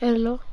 Hello.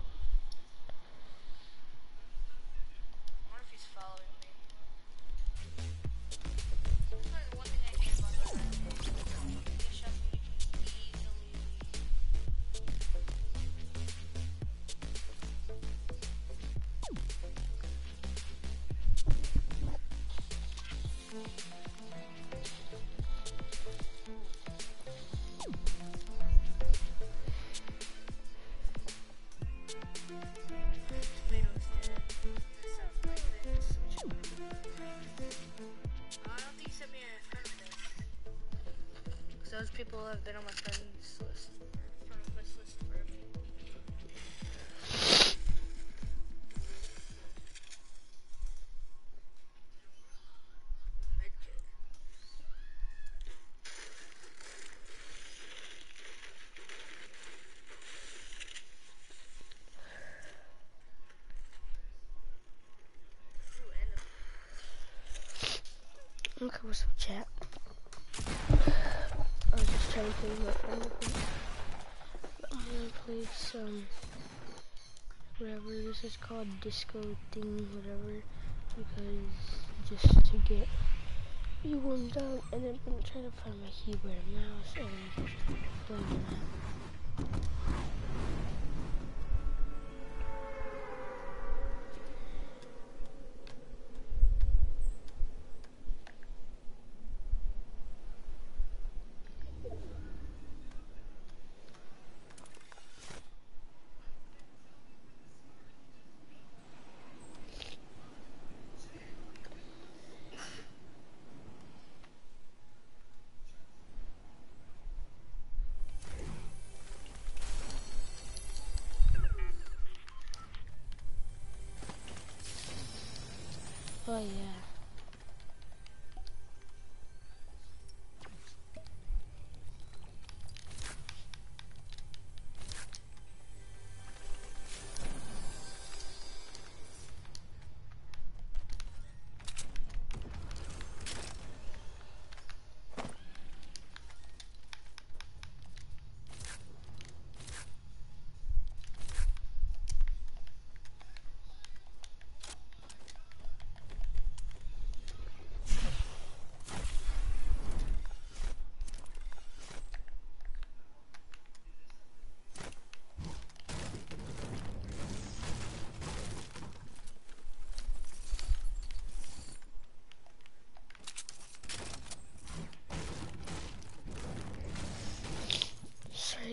Okay, what's up, chat? I was just trying to play with my friend. I'm gonna play some whatever this is called, disco thing, whatever, because just to get you warmed up, and then I'm trying to find my keyboard and mouse and play that.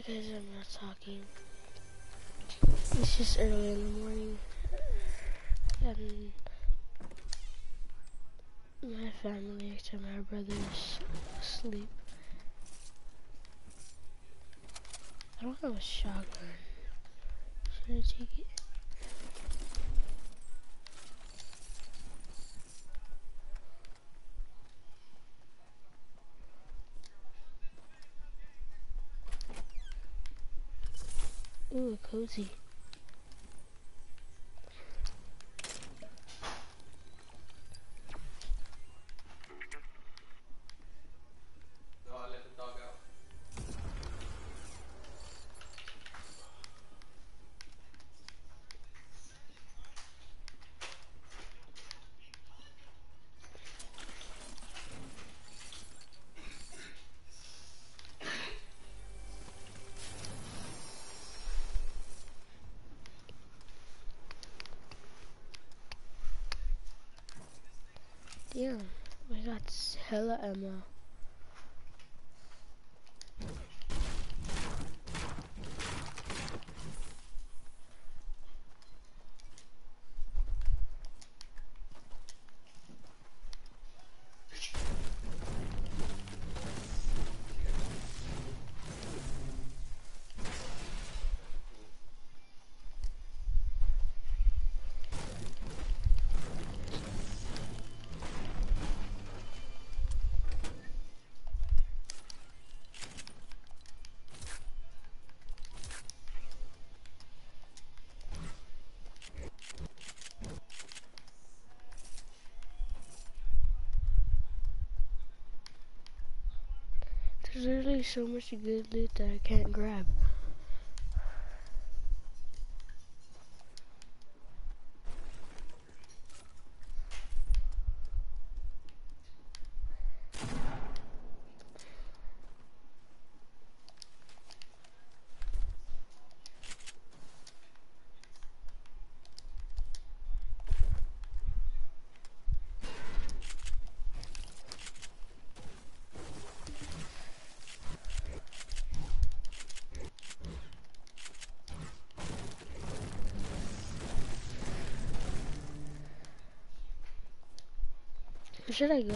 Guys, I'm not talking. It's just early in the morning. And my family, except my brother, is asleep. I don't have a shotgun. Should I take it? Cozy. Got hella ammo. There's literally so much good loot that I can't grab. Where should I go?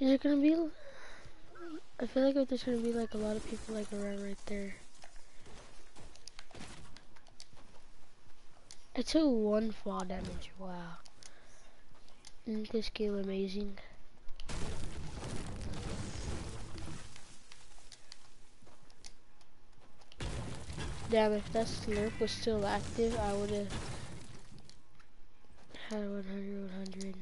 Is it gonna be? I feel like there's gonna be like a lot of people like around right there. I took one fall damage. Wow. Isn't this game amazing? Damn, if that slurp was still active, I would have had 100, 100.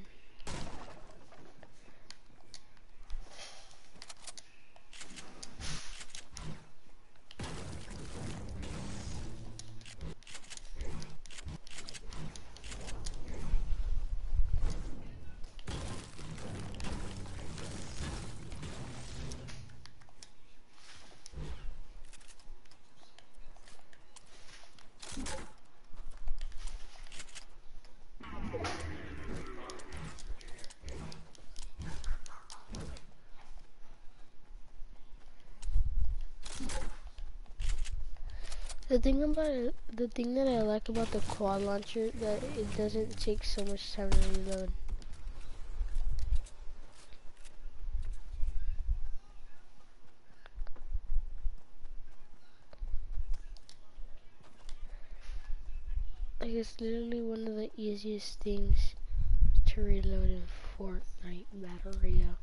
The thing about the thing that I like about the quad launcher that it doesn't take so much time to reload. Like it's literally one of the easiest things to reload in Fortnite Battle Royale.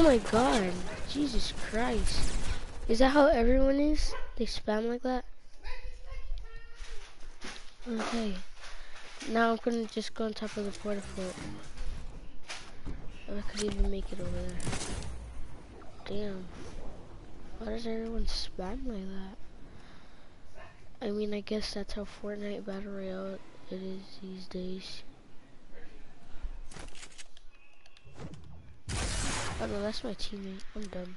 Oh my god, Jesus Christ. Is that how everyone is? They spam like that? Okay. Now I'm gonna just go on top of the porta fort. I could even make it over there. Damn. Why does everyone spam like that? I mean, I guess that's how Fortnite Battle Royale it is these days. Oh no, that's my teammate. I'm done.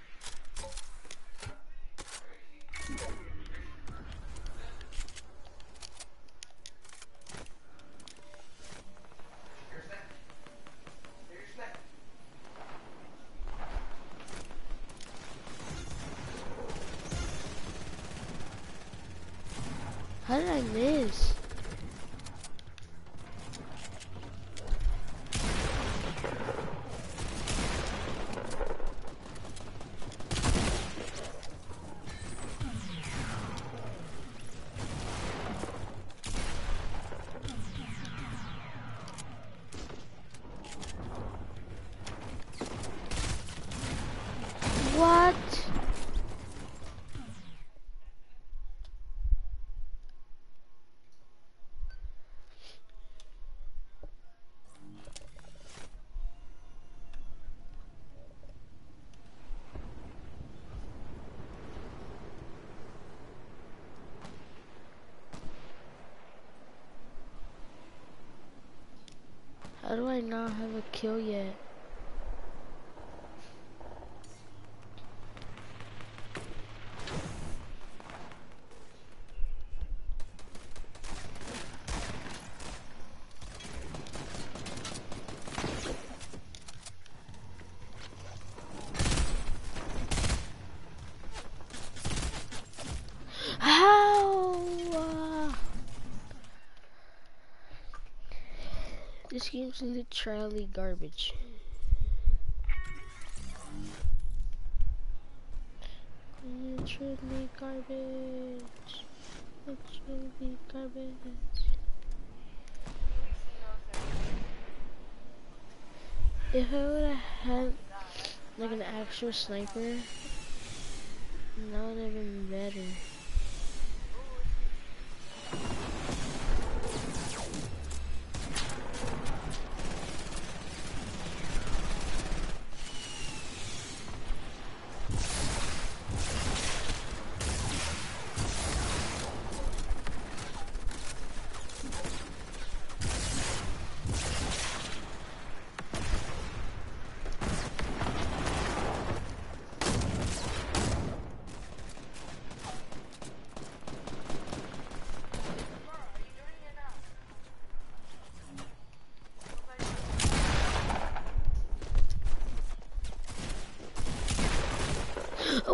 How did I miss? What? How do I not have a kill yet? How? Uh, literally garbage. Literally garbage. Literally garbage. If I would have had like an actual sniper, that would have been better.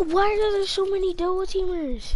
Why are there so many double teamers?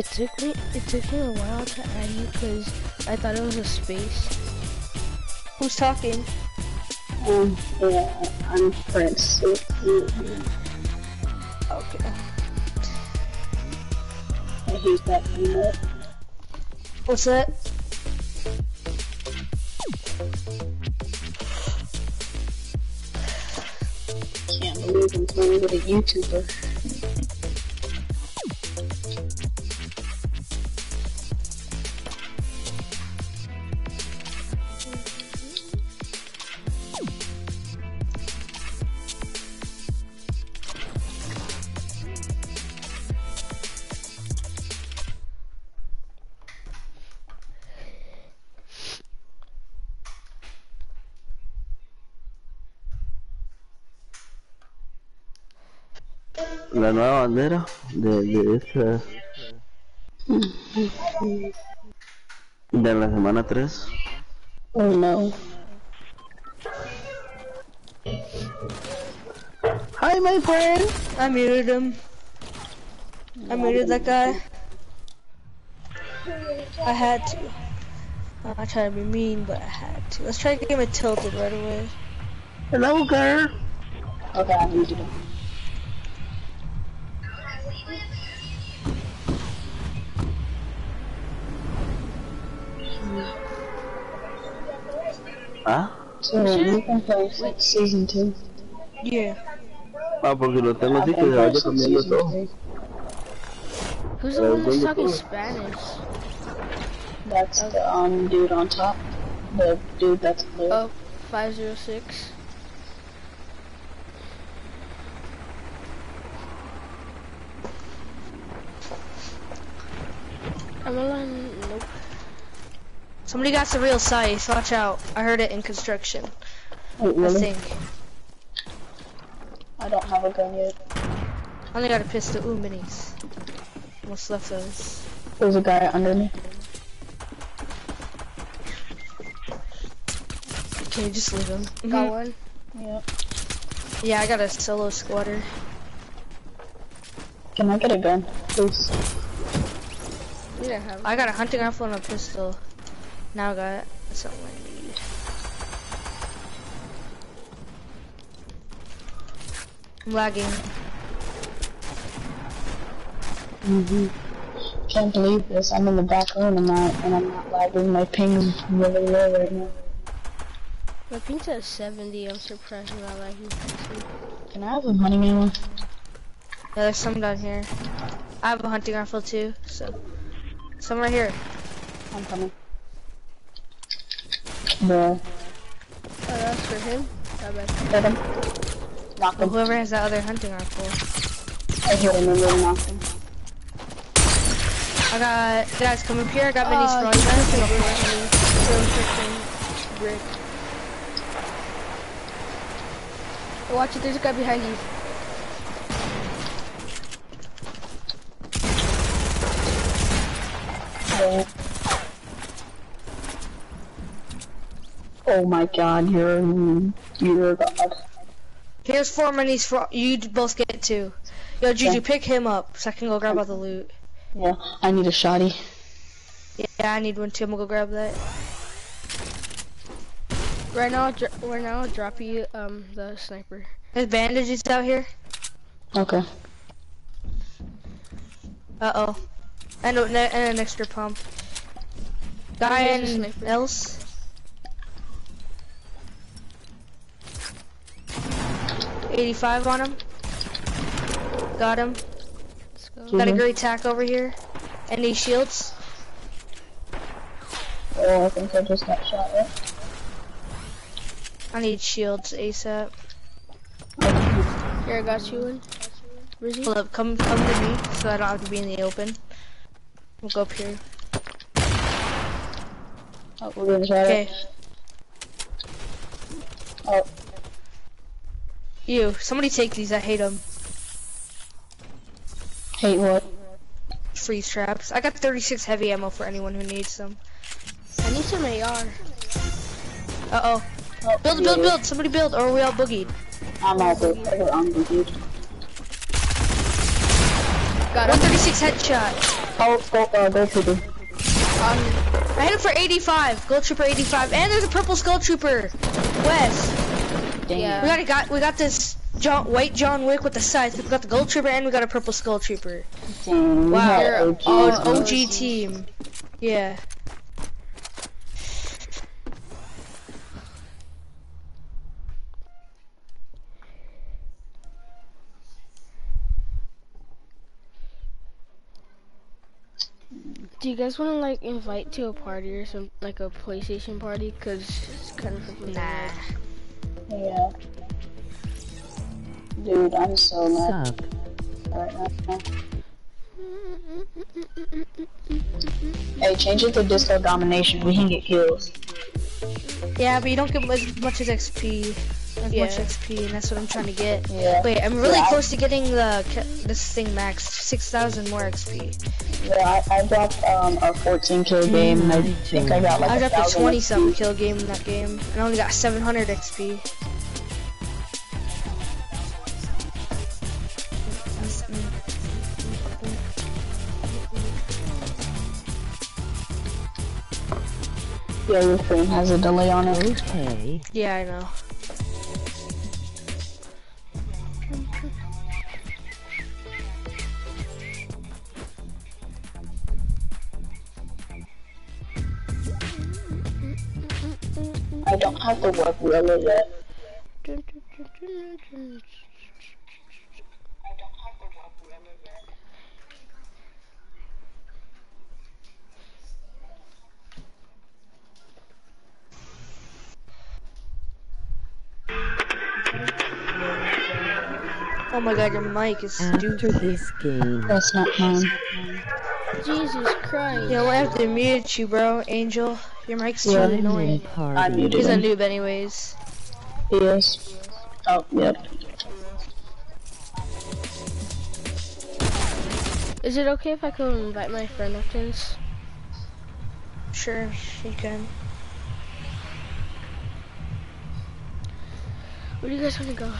It took me it took me a while to add you because I thought it was a space. Who's talking? Um, yeah, I'm Prince. Okay. And he's that remote. What's that? Can't believe I'm playing with a YouTuber. La nueva bandera de, de esta de la semana 3 Oh no. Hi, my friend. I muted him. I muted that guy. I had to. I'm not trying to be mean, but I had to. Let's try to get him a tilted right away. hello girl Okay, I muted him. Ah So, you can play like season two. Yeah. ah porque lo tengo así que se vaya cambiando todo Who's the one that's talking Spanish? That's the um dude on top. The dude that's blue. Oh, 506. I'm alone. Nope. Somebody got the real size. Watch out. I heard it in construction. Wait, I really? think. I don't have a gun yet. I only got a pistol. Ooh, minis. What's left of those? There's a guy under me. Okay, just leave him. Got Mhm. one. Yeah. Yeah, I got a solo squatter. Can I get a gun, please? You don't have. I got a hunting rifle and a pistol. Now I got something I need. I'm lagging. Mm-hmm. Can't believe this. I'm in the back room and not, and I'm not lagging. My ping is really low right now. My ping's at 70. I'm surprised I'm not lagging. Can I have a hunting ammo? Yeah, there's some down here. I have a hunting rifle too, so. Some right here. I'm coming. No. Oh, that's for him. Not bad. Hit him. Knock Well, him. whoever has that other hunting rifle. I hit him and then knocked him. I got, guys, come up here. I got minis Oh, for all he's you guys. freaking Go brick. So brick. Watch it, there's a guy behind you. Yeah. Oh my god, you're, you're a god. Here's four minis for you. Both get two. Yo, Juju, Okay. pick him up so I can go grab all the loot. Yeah, I need a shotty. Yeah, I need one too. I'm gonna go grab that. Right now, I'll right now, I'll drop you um the sniper. There's bandages out here. Okay. Uh oh. And, a- and an extra pump. Guy and a else. Eighty-five on him. Got him. Let's go. Got a Mhm. great tack over here. Any shields? Oh, I think I just got shot at. I need shields ASAP. Here, I got you one. Rizzy. Hold up, come come to me so I don't have to be in the open. We'll go up here. Oh, we're getting shot Okay, at. Oh, you. Somebody take these. I hate them. hate what? Freeze traps. I got 36 heavy ammo for anyone who needs them. I need some AR. Uh oh. Oh, Build, build, yeah. build. Somebody build, or are we all boogied? I'm all good. I'm good, dude. Got him. 136 headshot. Oh, go, uh, go to. Um, I hit him for 85. Gold Trooper 85. And there's a purple Skull Trooper. West. Damn. Yeah. We got a got we got this John white John Wick with the scythe. We've got the Gold Trooper and we got a purple Skull Trooper. Dang, Wow. You're OG. An OG team. Yeah. do you guys want to like invite to a party or some like a PlayStation party? Cause it's kind of freaking Nah. Yeah. Dude, I'm so mad right now. Hey, change it to disco domination. We can get kills. Yeah, but you don't get as much as XP. As Yeah. much XP, and that's what I'm trying to get. Yeah. Wait, I'm really Yeah. close to getting the this thing maxed. 6,000 more XP. Yeah, I, I dropped um, a 14 kill game, and I think I got like I dropped a thousand 20 something kill game in that game, and I only got 700 XP. Yeah, your frame has a delay on it. Yeah, I know. I don't have the work really yet. Oh my god, your mic is After stupid. this game, That's not mine. Jesus Christ. Yeah, we'll have to mute you, bro. Angel, your mic's too Yeah. annoying. party. I muted He's a noob anyways. He is. Oh, yep. Is it okay if I go invite my friend up to this? Sure, you can. Where do you guys want to go?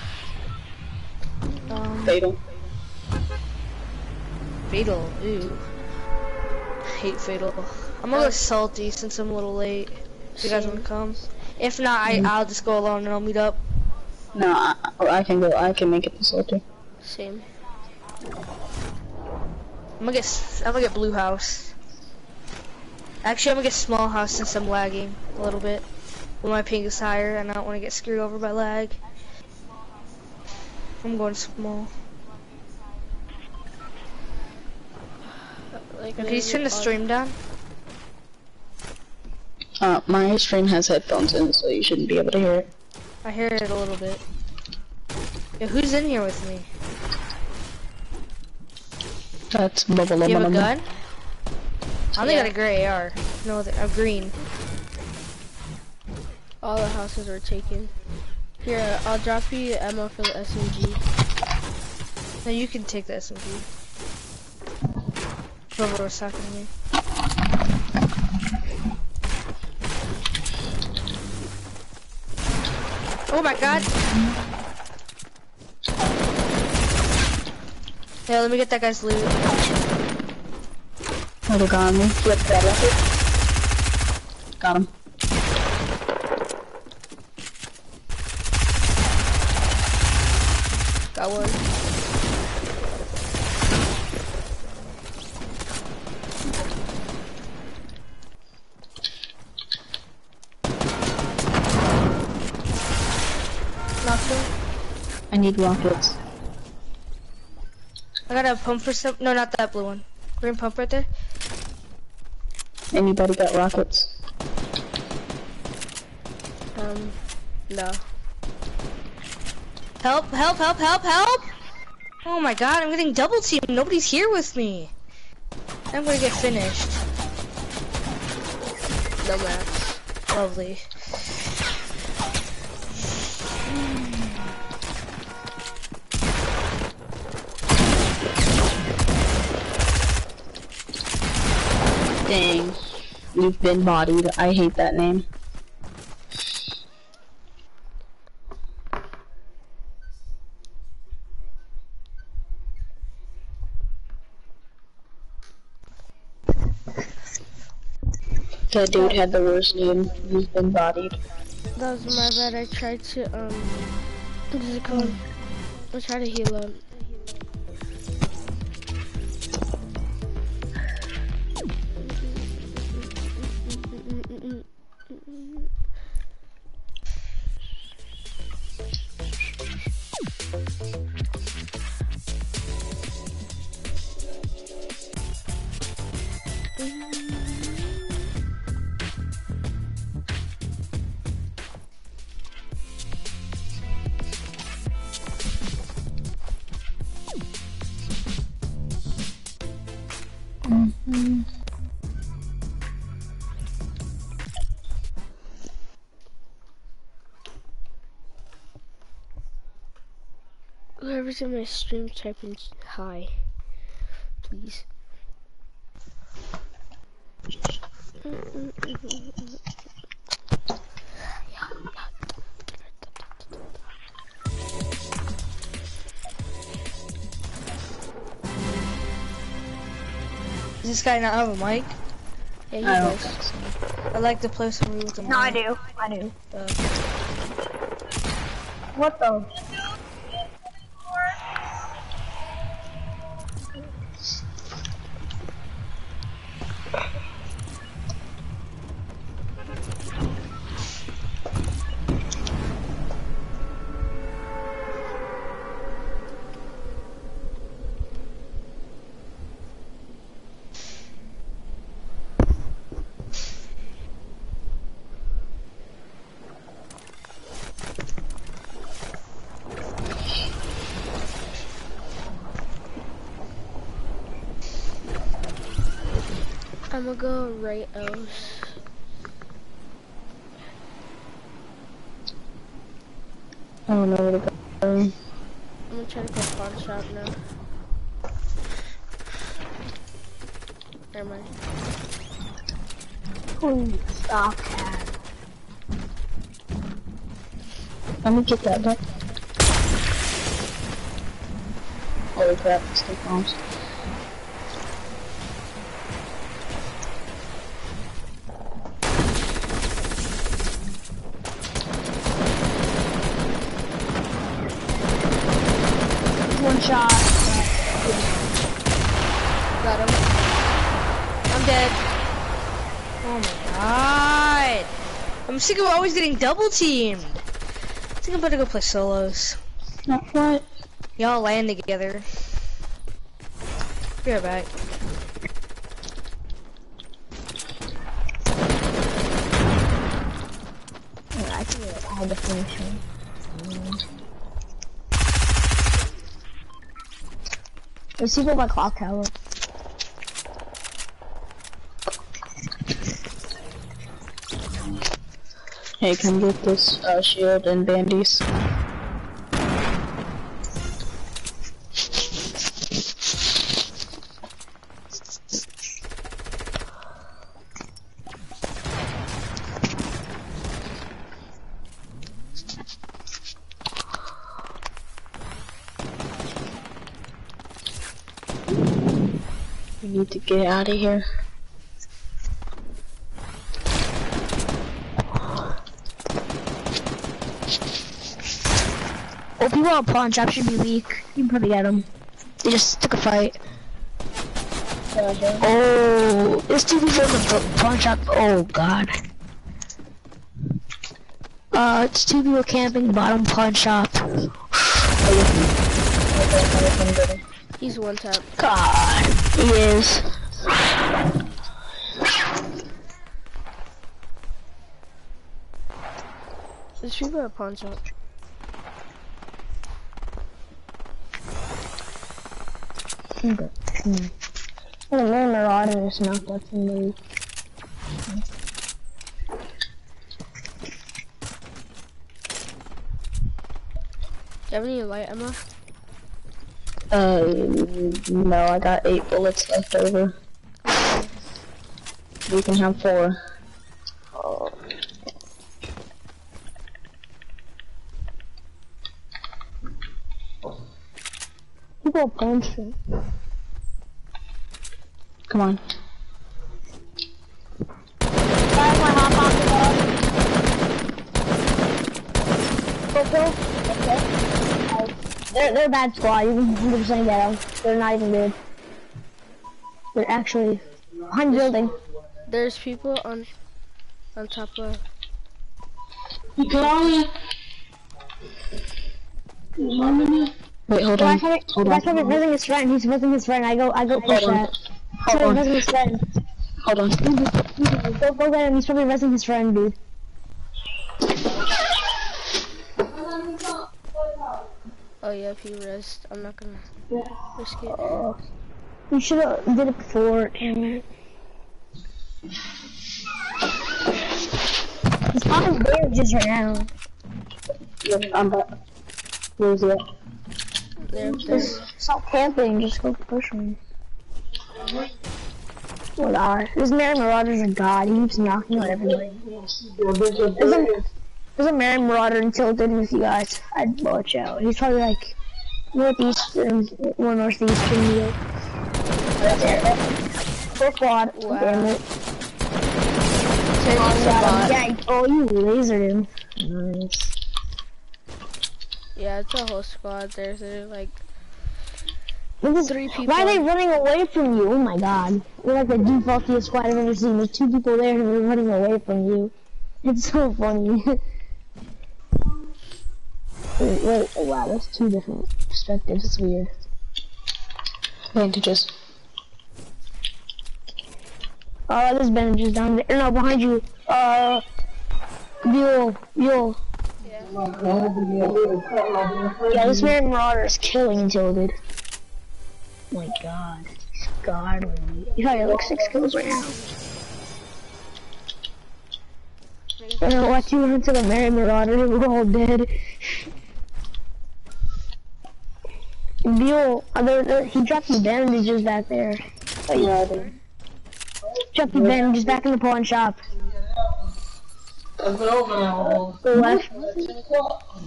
Um, Fatal. Fatal, ew. Hate Fatal. I'm gonna go salty since I'm a little late. If you guys wanna come? If not, I, I'll just go alone and I'll meet up. No, I, I can go. I can make it this too. Same. I'm gonna get, I'm gonna get blue house. Actually, I'm gonna get small house since I'm lagging a little bit. When my ping is higher and I don't want to get screwed over by lag. I'm going small. Like, Can you turn the stream down? Uh, my stream has headphones in, so you shouldn't be able to hear it. I hear it a little bit. Yeah, who's in here with me? That's bubble Do you have a bubble. gun? I only Yeah. got a gray AR. No, a green. All the houses were taken. Here, I'll drop you ammo for the SMG. No, you can take the SMG. Whoever was talking to me. Oh my god! Yeah, let me get that guy's loot. Would have got me. Flip that record. Got him. Got one. Knocked. I need rockets. I got a pump for some. No, not that blue one. Green pump right there. Anybody got rockets? Um, no. Help, help, help, help, help! Oh my god, I'm getting double teamed. Nobody's here with me. I'm gonna get finished. No maps. Lovely. Dang. You've been bodied. I hate that name. That dude had the worst name. He's been bodied. That was my bad. I tried to, um, what is it called? I tried to heal up. Whoever's in my stream, type in hi, please. Does this guy not have a mic? Yeah, he I does. so. I like to play some with a mic. No, I do. I do. Uh, What the? I'm gonna go right else. I don't know where to go. I'm gonna try to go pawn shop now. Never mind. Holy stop cat. Let me get that back. Holy crap, stick bombs. One shot. Got him. I'm dead. Oh my god. I'm sick of always getting double teamed. I think I'm about to go play solos. Not what? Y'all land together. Be right back. I think can get all the finishing. There's people by clock tower. Hey, come get this uh, shield and bandies. We need to get out of here. On pawn shop should be weak. You can probably get them. They just took a fight. Oh, there's two people in the pawn shop. Oh god. Uh, it's two people camping bottom pawn shop. He's one tap. God, he is. There's people at pawn shop. Hmm. Oh, no, Marauder is not that somebody. Do you have any light ammo? Uh, no, I got eight bullets left over. You can have four. People punch it. Come on. They're they're a bad squad. You can 100 percent get them. They're not even good. They're actually behind the building. There's people on on top of Wait, hold The on. guy's Hold the guy's on. having visiting his friend. He's visiting his friend. I go I go push that. Hold on. his friend. Hold on. Go go get him. He's probably visiting his friend, dude. Oh yeah, if he rest, I'm not gonna risk it. Oh. You should have did it before. Damn it. He's on his bandages right now. Yep, I'm back. Where's he at? They're up there. Just stop camping. Just go push him. God, this Merry Marauder's a god. He keeps knocking on everybody. There's a, there's a Merry Marauder in Tilted with you guys. I'd watch out. He's probably like northeastern, um, more northeastern you. Right there. Full quad. Wow. Damn it. Oh, into yeah, bot. yeah, oh, you lasered him. Nice. Yeah, it's a whole squad there. They're like three people. Why are they running away from you? Oh my god. You're like the defaultiest squad I've ever seen. There's two people there and they're running away from you. It's so funny. wait, wait, oh wow, that's two different perspectives. It's weird. Bandages. Oh, there's bandages down there. No, behind you. Uh, Mule, Mule. Yeah, this man Marauder is killing Tilted. Oh my god. godly. You got like six kills right now. And I'll let you into the Merry Marauder, and we're all dead. Bill, uh, there, there, he dropped his bandages back there. Oh, yeah. Dropped his bandages back in the pawn shop. Let's go over now. Go left.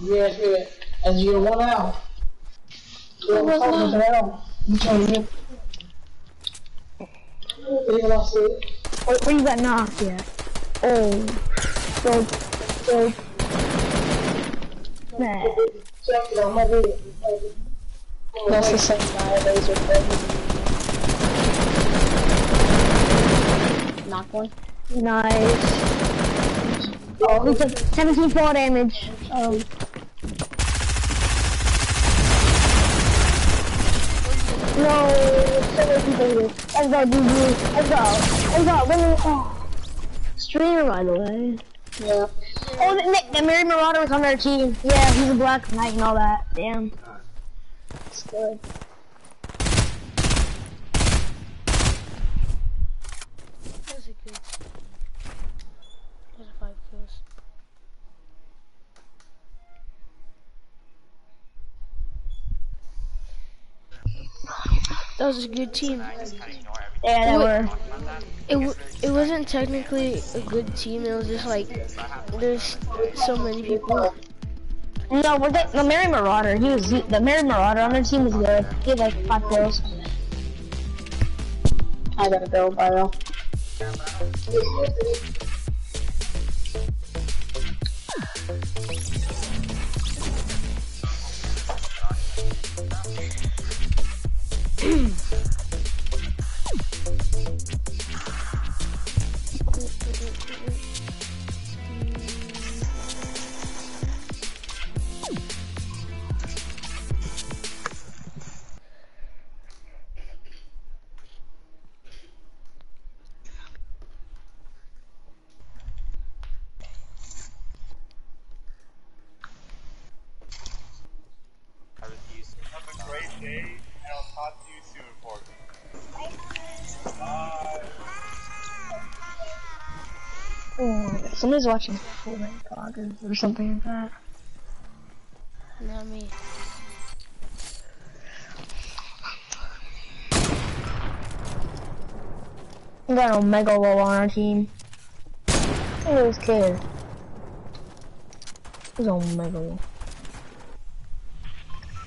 Yeah, yeah. As you one out. Yeah, what's up, Miguel? You trying to get... Yeah, that's it. Where, where you got knocked yet? Oh. So, so. Nah. Check it out, my video. That's the same guy, laser Knock one. Nice. Oh, he took 17 fall damage. Um, no, so many people here. Let's go, DG. Let's go. Let's go. Let me, oh. Streamer, by the way. Yeah. Oh, the, the, Merry Marauder was on our team. Yeah, he's a Black Knight and all that. Damn. That's good. That was a good team. Yeah, they were. It w it wasn't technically a good team. It was just like there's so many people. No, we're the, the Merry Marauder. He was the Merry Marauder on our team was good. He had like five kills. I gotta go. Have Hmm. somebody's watching Fortnite vloggers or something like that. Not me. We got Omega Low on our team. Look at this kid. He's Omega Low.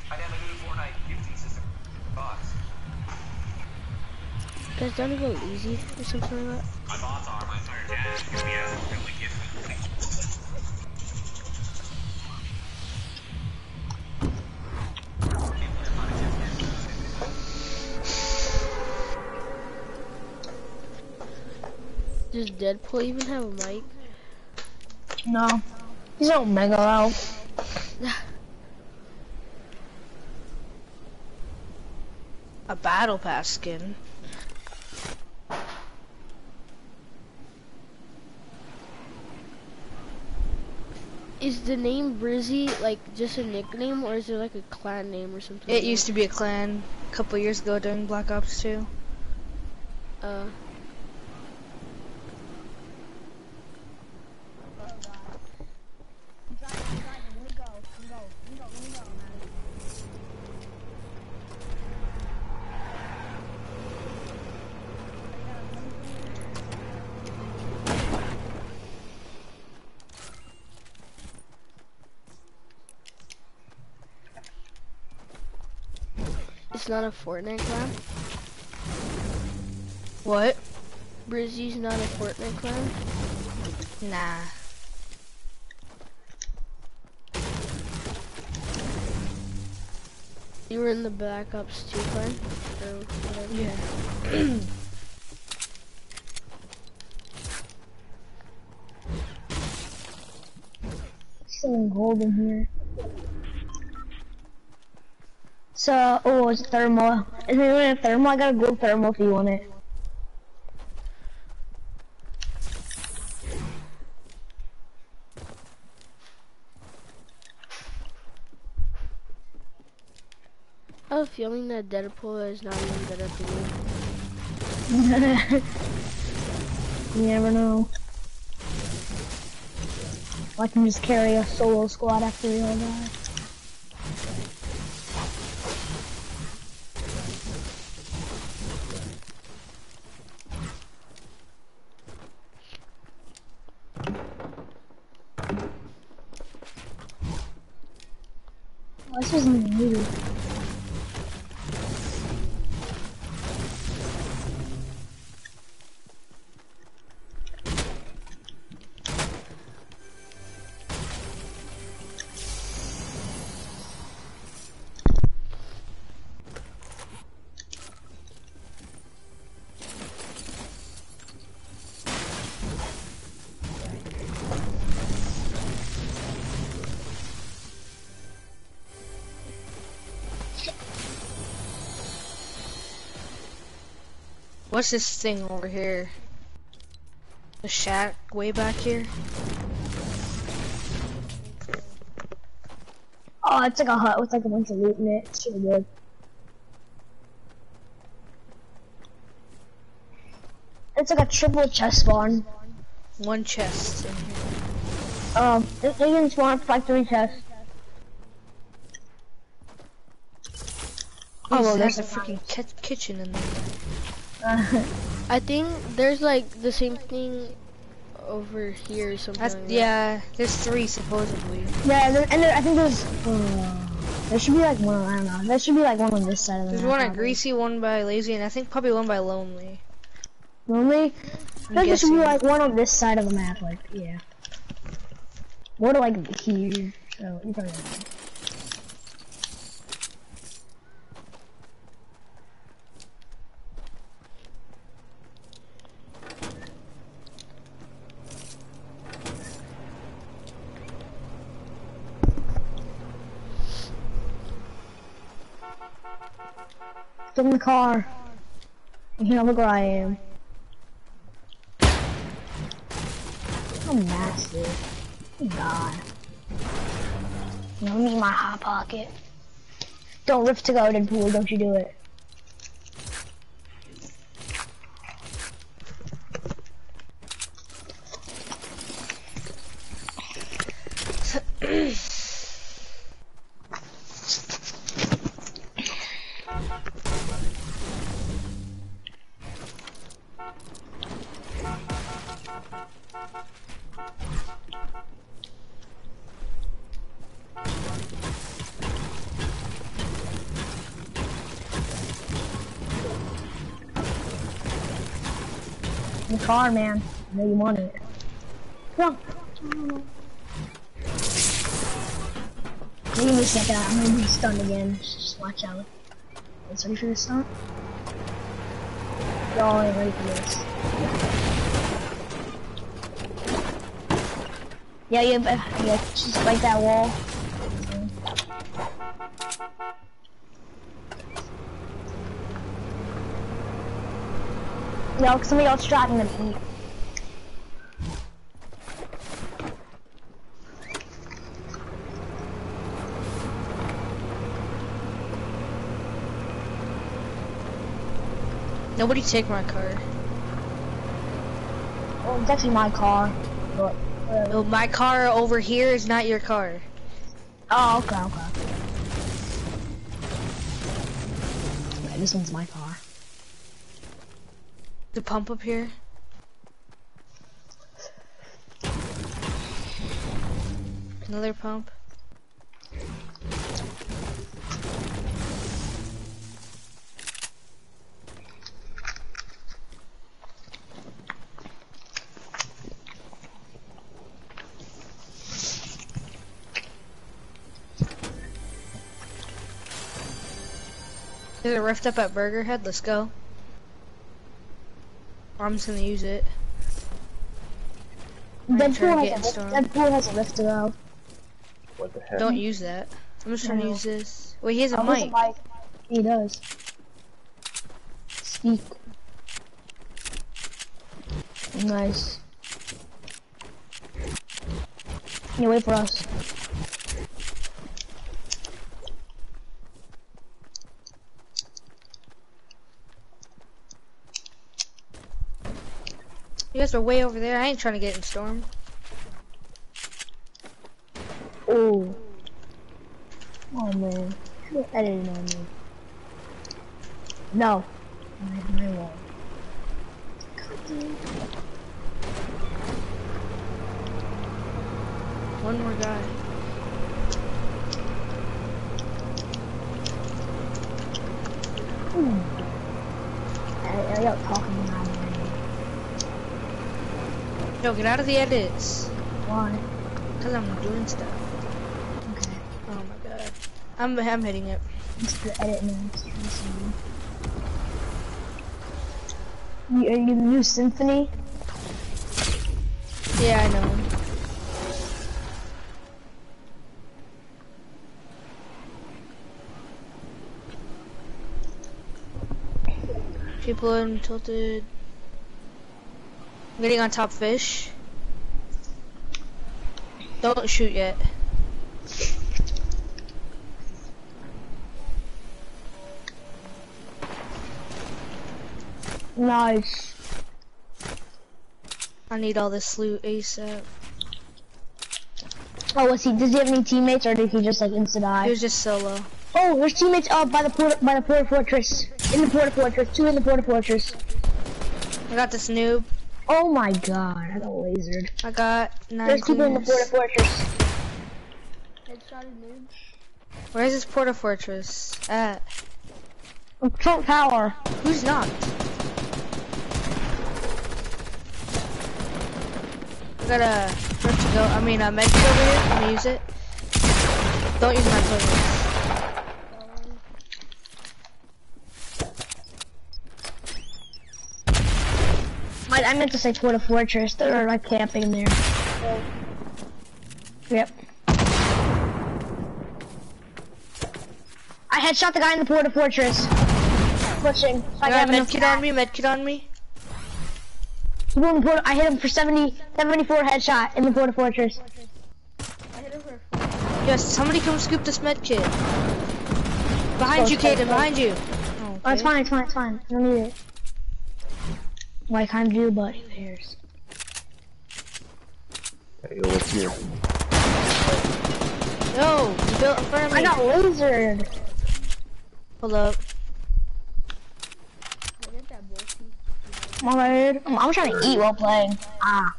I got a new Fortnite gifting system box. Guys, don't it go easy or something like that? Does Deadpool even have a mic? No. He's Omega Low. A battle pass skin. Is the name Brizzy like just a nickname or is it like a clan name or something? It used to be a clan a couple years ago during Black Ops 2. Uh, it's not a Fortnite clan. What? Brizzy's not a Fortnite clan. Nah. You were in the Black Ops 2 clan? Or whatever. Yeah. Something gold in here. So, oh, it's thermal. Is a thermal? I got a gold thermal if you want it. Oh, have a feeling that Deadpool is not even better for you. you never know. I can just carry a solo squad after we all die. What's this thing over here? The shack way back here? Oh, it's like a hut with like a bunch of loot in it. It's really good. It's like a triple chest spawn. One chest in here. Um, they can spawn like three chests. Oh, well, there's a freaking ki kitchen in there. I think there's like the same thing over here or something. That's like that. yeah. There's three supposedly. yeah, there, and there, I think there's. Uh, there should be like one. I don't know. There should be like one on this side of the map. There's map. one at. Greasy, one by Lazy, and I think probably one by Lonely. Lonely. I think there should be like one on this side of the map. Like, yeah. More to like here. So you probably. Don't know. Get in the car. Here, look where I am. I'm massive. Oh God. Let me in my hot pocket. Don't rift to go, Deadpool. Don't you do it. Car, man. I know you want it. Come on. Give me a second. I'm gonna be stunned again. Just watch out. Let's ready for this stunt. Y'all ain't ready for this. Yeah, yeah, but yeah, just like that wall. Somebody else driving the Nobody take my car. Well, it's actually my car. But. Uh, no, my car over here is not your car. Oh, okay, okay. Okay, this one's my car. The pump up here. Another pump. There's a rift up at Burger Head. Let's go. Or I'm just gonna use it. I'm gonna try to Deadpool get has, a, storm. Deadpool has a rift to go. What the heck? Don't use that. I'm just trying to No. use this. Wait, he has a Oh, there's mic. mic. He does. Speak. Nice. Yeah, wait for us. You guys are way over there. I ain't trying to get in storm. Oh. Oh man. Me. No. I, I won't. One more guy. I, I got talking now. Yo, get out of the edits. Why? Cause I'm doing stuff. Okay. Oh my god. I'm I'm hitting it. It's the edit. You, are you the new symphony? Yeah, I know. People in tilted. I'm getting on top fish. Don't shoot yet. Nice. I need all this loot ASAP. Oh, was he? Does he have any teammates, or did he just like insta He die? was just solo. Oh, there's teammates up by the port by the port fortress. In the port fortress. Two in the port fortress. I got this noob. Oh my god, I got lasered. I got nine. There's people in the porta fortress. Headshotted noob. Where's this porta fortress at? Trump Tower. Who's not? I got a first to go. I mean, a med kit over here. I'm gonna use it. Don't use my toilets. I, meant to say porta fortress. They're like camping there. Yep. I headshot the guy in the porta fortress. Pushing. So I I got a have med kit on me. Med kit on me. He blew in the porta- I hit him for 70, 74 headshot in the porta fortress. I hit him for Yes, somebody come scoop this med kit. Behind oh, you, Kaden. Behind you. Oh, Oh, it's fine, it's fine, it's fine. I don't need it. Well, I kind of do, but who cares? Hey, what's here? Yo, you built in front of me. I got lasered. Hold up. I did that bullshit. My bad. I'm, I'm trying to eat while playing. Ah.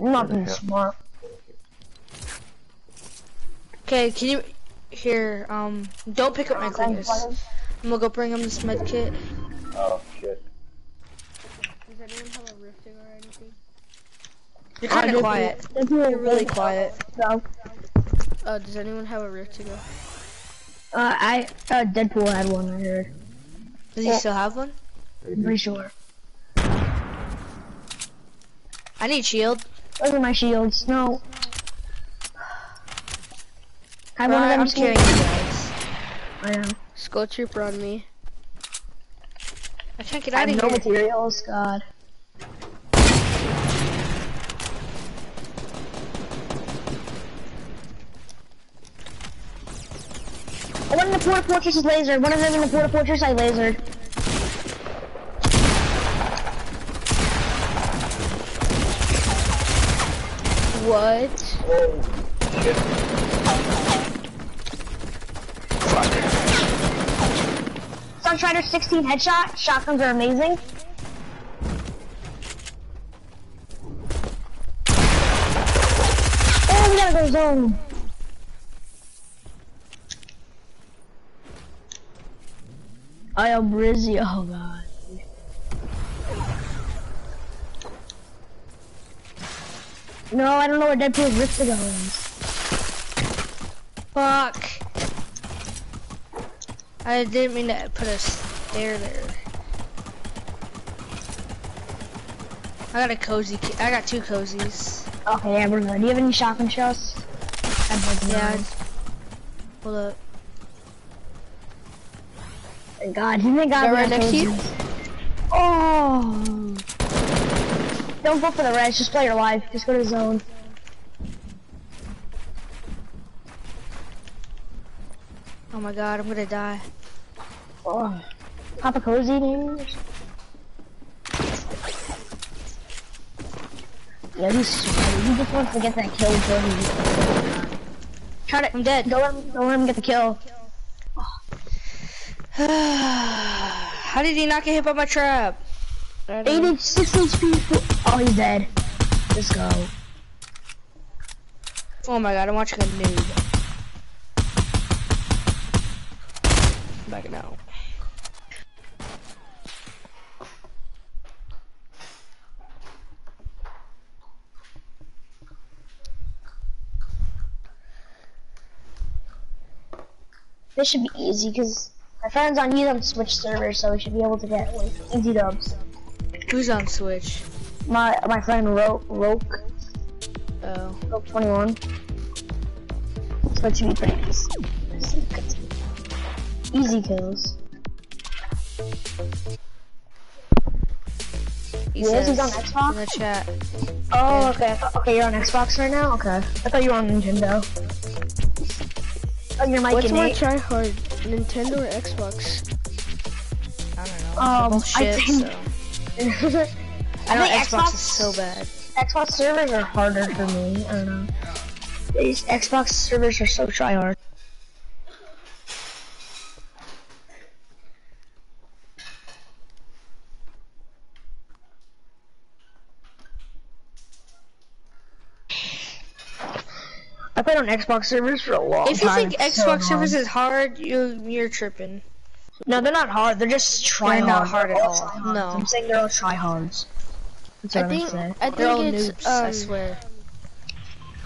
I'm not being Yeah. smart. Okay, can you here? Um, don't pick up my cleaners. I'm gonna go bring him this med kit. Oh, shit. Does anyone have a rifting or anything? You're kind of quiet. You're really quiet. So, Uh, does anyone have a rift uh, I, uh, Deadpool had one, I heard. Does he still have one? I'm pretty sure. I need shield. Those are my shields. No. I have one of them. I'm just- carrying you guys. I know. Skull trooper on me. I can't get I out have of no materials, God. One in the porta fortress is lasered. One of them in the porta fortress I lasered. What? Sunstrider 16 headshot. Shotguns are amazing. Oh, we gotta go zone. I am Brizzy. Oh god. No, I don't know where Deadpool's rift is. Fuck. I didn't mean to put a stair there. I got a cozy. I got two cozies. Okay, yeah, we're good. Do you have any shotgun shells? I have Yeah. Hold up. Thank God, you think God They're we right have next to you? Oh. Don't go for the res, just play your life. Just go to the zone. Oh my god, I'm gonna die. Oh. Pop a cozy, maybe? Yeah, he's sweaty. He just wants to get that kill before he Try to- I'm dead. Don't let him, don't let him get the kill. How did he not get hit by my trap? 86 HP. Oh, he's dead. Let's go. Oh my god, I'm watching a noob. Backing out. This should be easy because my friend's on he's on Switch server, so we should be able to get like easy dubs. Who's on Switch? My my friend Ro Roke Oh. Roke 21. So it should be pretty easy. Easy kills. He Yes, he's on Xbox? In the chat. Oh, okay. Okay, you're on Xbox right now. Okay, I thought you were on Nintendo. Oh, you're Mike What's and more Nate. try hard, Nintendo or Xbox? I don't know. Um, They're I shit, think- so. I know think Xbox, Xbox- is so bad. Xbox servers are harder for me. I don't know. These Xbox servers are so try hard. On Xbox servers for a long If you time. think It's so Xbox servers is hard, you you're tripping. no, they're not hard. They're just try They're not hard. hard at They're all. tryhards. No. I'm saying they're all tryhards. That's what I I'm think saying. I They're all it's noobs, I um, swear.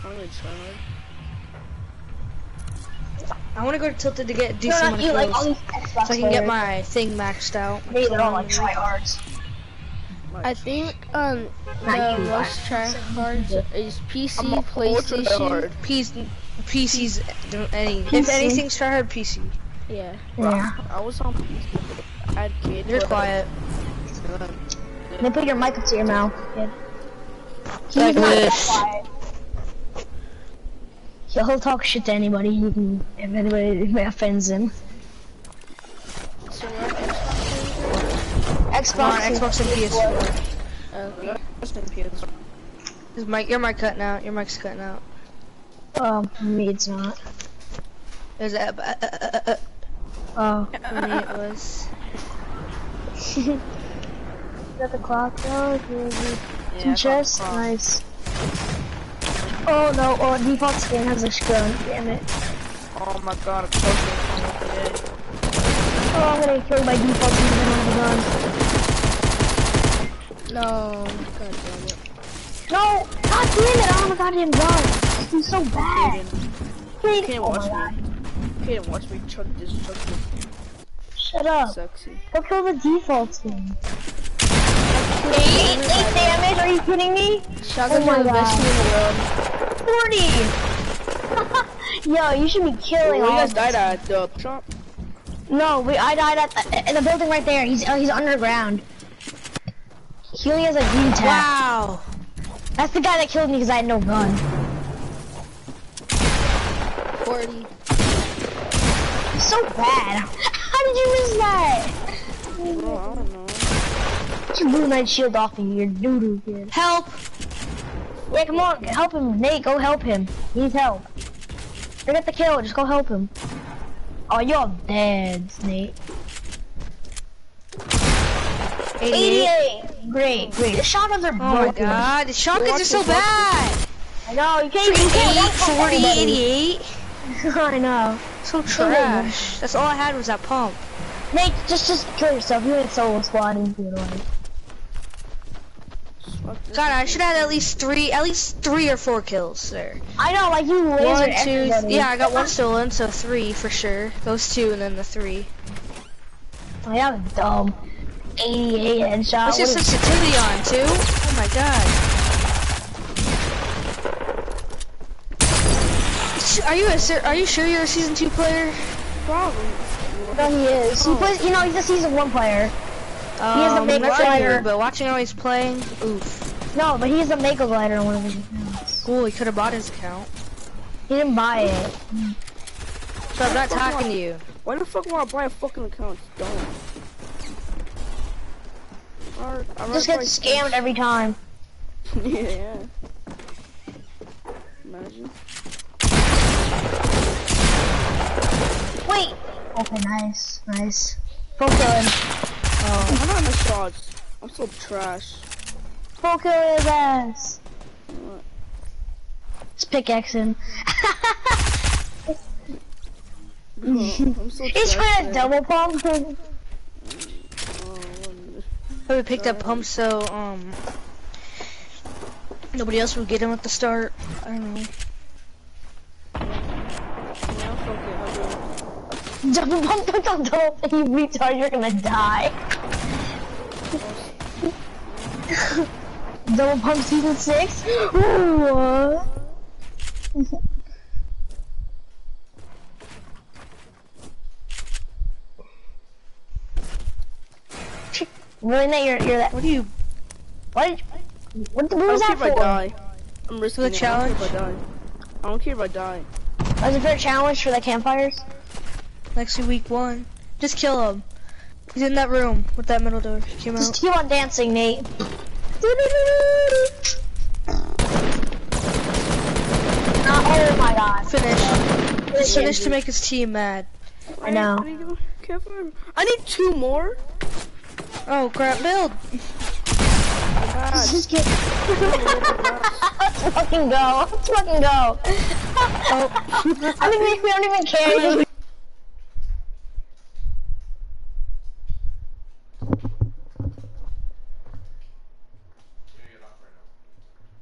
college hard. I want to go to Tilted to get No, decent not amount you, like kills, all these Xbox so I can get my thing maxed out. They, they're all like tryhards. I think um the you, most but- try hard is PC, I'm PlayStation. hard. PC, PC's don't any. If PC. anything's try hard, PC. Yeah. Yeah. I was on PC. I had kids. You're quiet. Then put your mic up to your mouth, kid. He's Like not that this. quiet. He'll he'll talk shit to anybody who can, if anybody if offends him. So we're on Xbox, on, Xbox and PS4. Xbox. Okay. Rest in peace. Is mic, your mic cutting out. Your mic's cutting out. Um, me it's not. Is that? Uh, uh, uh, uh, Oh. for me it was. Got the clock though. Yeah, Two I chests, nice. Oh no! Oh, default skin has a gun. Damn it! Oh my god, I'm so good. Oh, I'm gonna kill my by default skin because I don't a gun. No. God damn it. No! God damn it! I don't have a goddamn gun. This is so bad. Can't oh watch god. me. Can't watch me chuck this chuck this Shut up. sexy. Go kill the default skin. Eight, eight damage? Are you kidding me? Shotguns Oh my the best God. in the world. Forty. Yo, you should be killing Where you all. guys died at the shop? No, we, I died at the, in the building right there. He's uh, he's underground. He only has a green tag. Wow. That's the guy that killed me because I had no gun. 40. So bad. How did you miss that? Bro, I don't know. Get your blue knight shield off of you, doo-doo kid. Help! Yeah, come on, help him. Nate, go help him. He needs help. Forget the kill, just go help him. Oh, you're dead, Nate. 88. 88! Great, great. The shotguns are Oh my god, the shotguns are so bad! I know, you can't, you 8, can't walk 40, 88. I know. So trash. That's all I had was that pump. Nate, just just kill yourself. You ain't solo squatting your life. God, I should have had at least three, at least three or four kills there. I know, like you lasered One, two, everybody. yeah, I got one stolen, so three for sure. Those two and then the three. Oh, that was dumb. 88 headshot. What's your sensitivity on, too? Oh my god. Are you a are you sure you're a season two player? Probably. No, he is. He plays. You know, he's a season one player. Um, has a big not glider. but watching how he's playing, oof. No, but he's a Mako glider on one of his accounts. Cool, he could have bought his account. He didn't buy it. So I'm not talking to you. Why the fuck would I buy a fucking account? It's I Just get scammed every time. yeah, yeah. Imagine. Wait. Okay, nice, nice. Full killing. Oh, I'm not in the shots. I'm so trash. Full kill his ass. It's pickaxing. I'm so He's trash. trying to double pump. Oh, we picked up pump so um nobody else would get him at the start. I don't know. double pump, double pump. You retard, you're gonna die. double pump season six. Ooh. Really, Nate, you're, you're that. What do you What? What, what I was don't care that if I for? die. I'm risking the it. I don't if I challenge? die. I don't care if I die. Was it for a challenge for the campfires? next week one? Just kill him. He's in that room with that middle door. He came Just out. keep on dancing, Nate. Oh my god. Finish. Just finish to make his team mad. I know. What are you doing? Campfire. I need two more. Oh crap, build. God. Just get. Let's fucking go. Let's fucking go. Oh, I think we, we don't even care.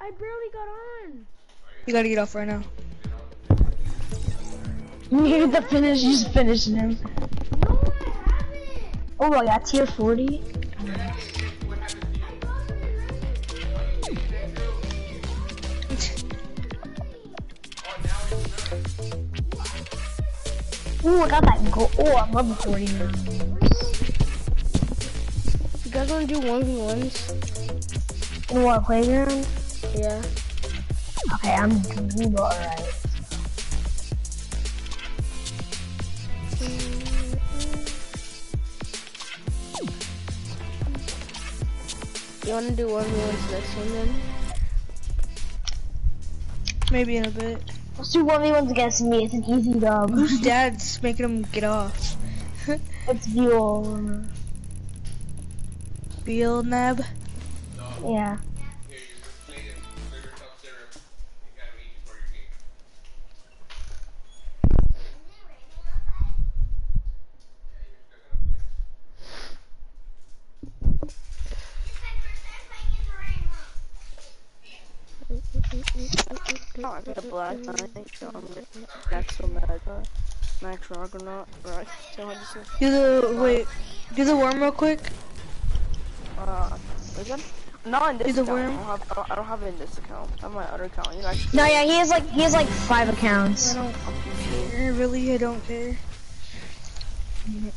I barely got on. you gotta get off right now. You get the finish, just finishing him. No, I haven't. Oh, I got tier 40. Ooh, I got that gold. Oh, I'm level 40 now. You guys want to do one v ones? In what playground? Yeah. Okay, I'm Google, alright. You want to do one v ones next one then? Maybe in a bit. Let's do 1v1s against me. It's an easy dub. Whose dad's making him get off? It's Buell. Beal Neb. Yeah. I got a black knight. So I'm that's so mad. Uh, Max Roggernaut, right? So I just Do the wait. Do the worm real quick. uh, is it? Not in this Is it account. I worm? don't have. I don't, I don't have it in this account. I have my other account. You know, No, yeah, he has like he has like five accounts. I don't care. Really, I don't care.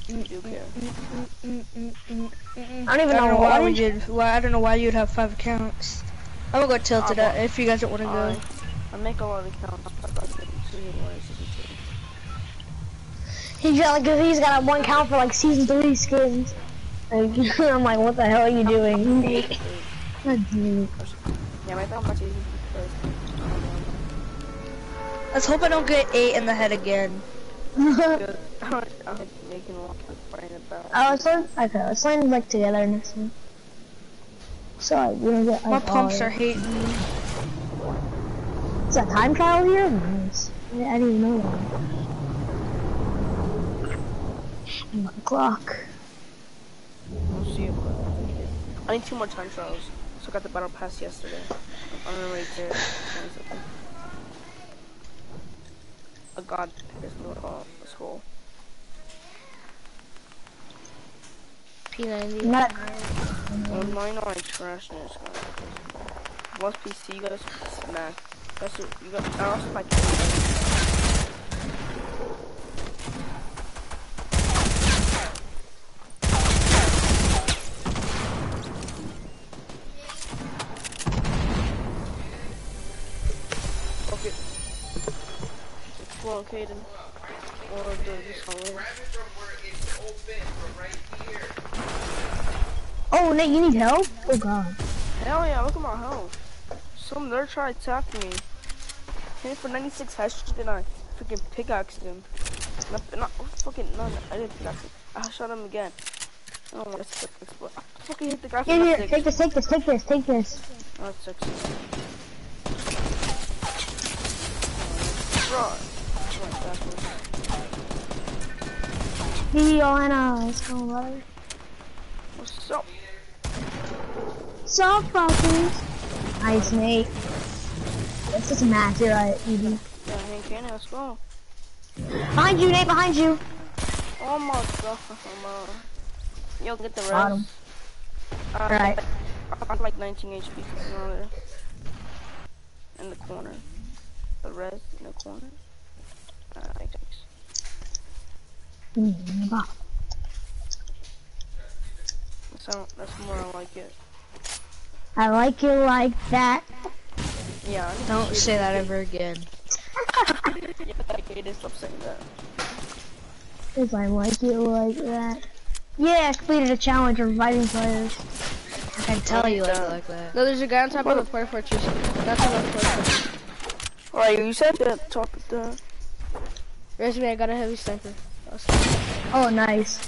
do care. I don't even I know don't know why why we we did. Why I don't know why you'd have five accounts. I'm gonna go tilted Ah, out if you guys don't want to I, go. I make a lot of accounts. I got two more season two. He's got like he's got one count for like season three skins. Like, I'm like, what the hell are you doing? Nate? God damn it. Yeah, my account season Let's hope I don't get eight in the head again. Good. I'm making a lot of fighting about. Oh, let's learn. Okay, let's learn like together next time. Sorry, we don't get. My pumps are hating me. Is that time trial here? Nice. I I didn't even know that. One o'clock. We'll see. I need two more time trials. So I got the battle pass yesterday. I'm gonna rate it. Oh god, there's no uh, scroll. P90. Not. Well, mine are like trashness. Once PC, you guys smack. That's what you got. I also like. Okay. Well, Caden. This hallway. Oh, Nate, you need help? Oh God. Hell yeah, look at my health. Some nerd tried to attack me. hit for 96 headshots and I freaking pickaxed him. Not, not fucking, no, no, I didn't pickaxe him. I shot him again. I don't want to but I fucking hit the guy Here, here, take this, take this, take this, take this. Oh, that's six. Bro. I went backwards. Video and uh, let's go, brother. What's up? Soft fuckers. Nice. This is a match, you're right. Yeah, Cannon, let's go. Behind you, Nate, behind you. Oh my god. Yo, get the rest. Got him. Uh, Right. I have like 19 HP. In the corner. The res in the corner. Uh, thanks. Mm. That's, how, that's more like it. I like you like that. Yeah, I need Don't say it. that ever again. Yeah, I hate it. Stop saying that. Cause I like you like that. Yeah, I completed a challenge of reviving players. I can tell you like like that. No, there's a guy on top of the port fortress. That's on the port fortress. Alright, you said that top of the. Resume, I got a heavy sniper. Oh, nice.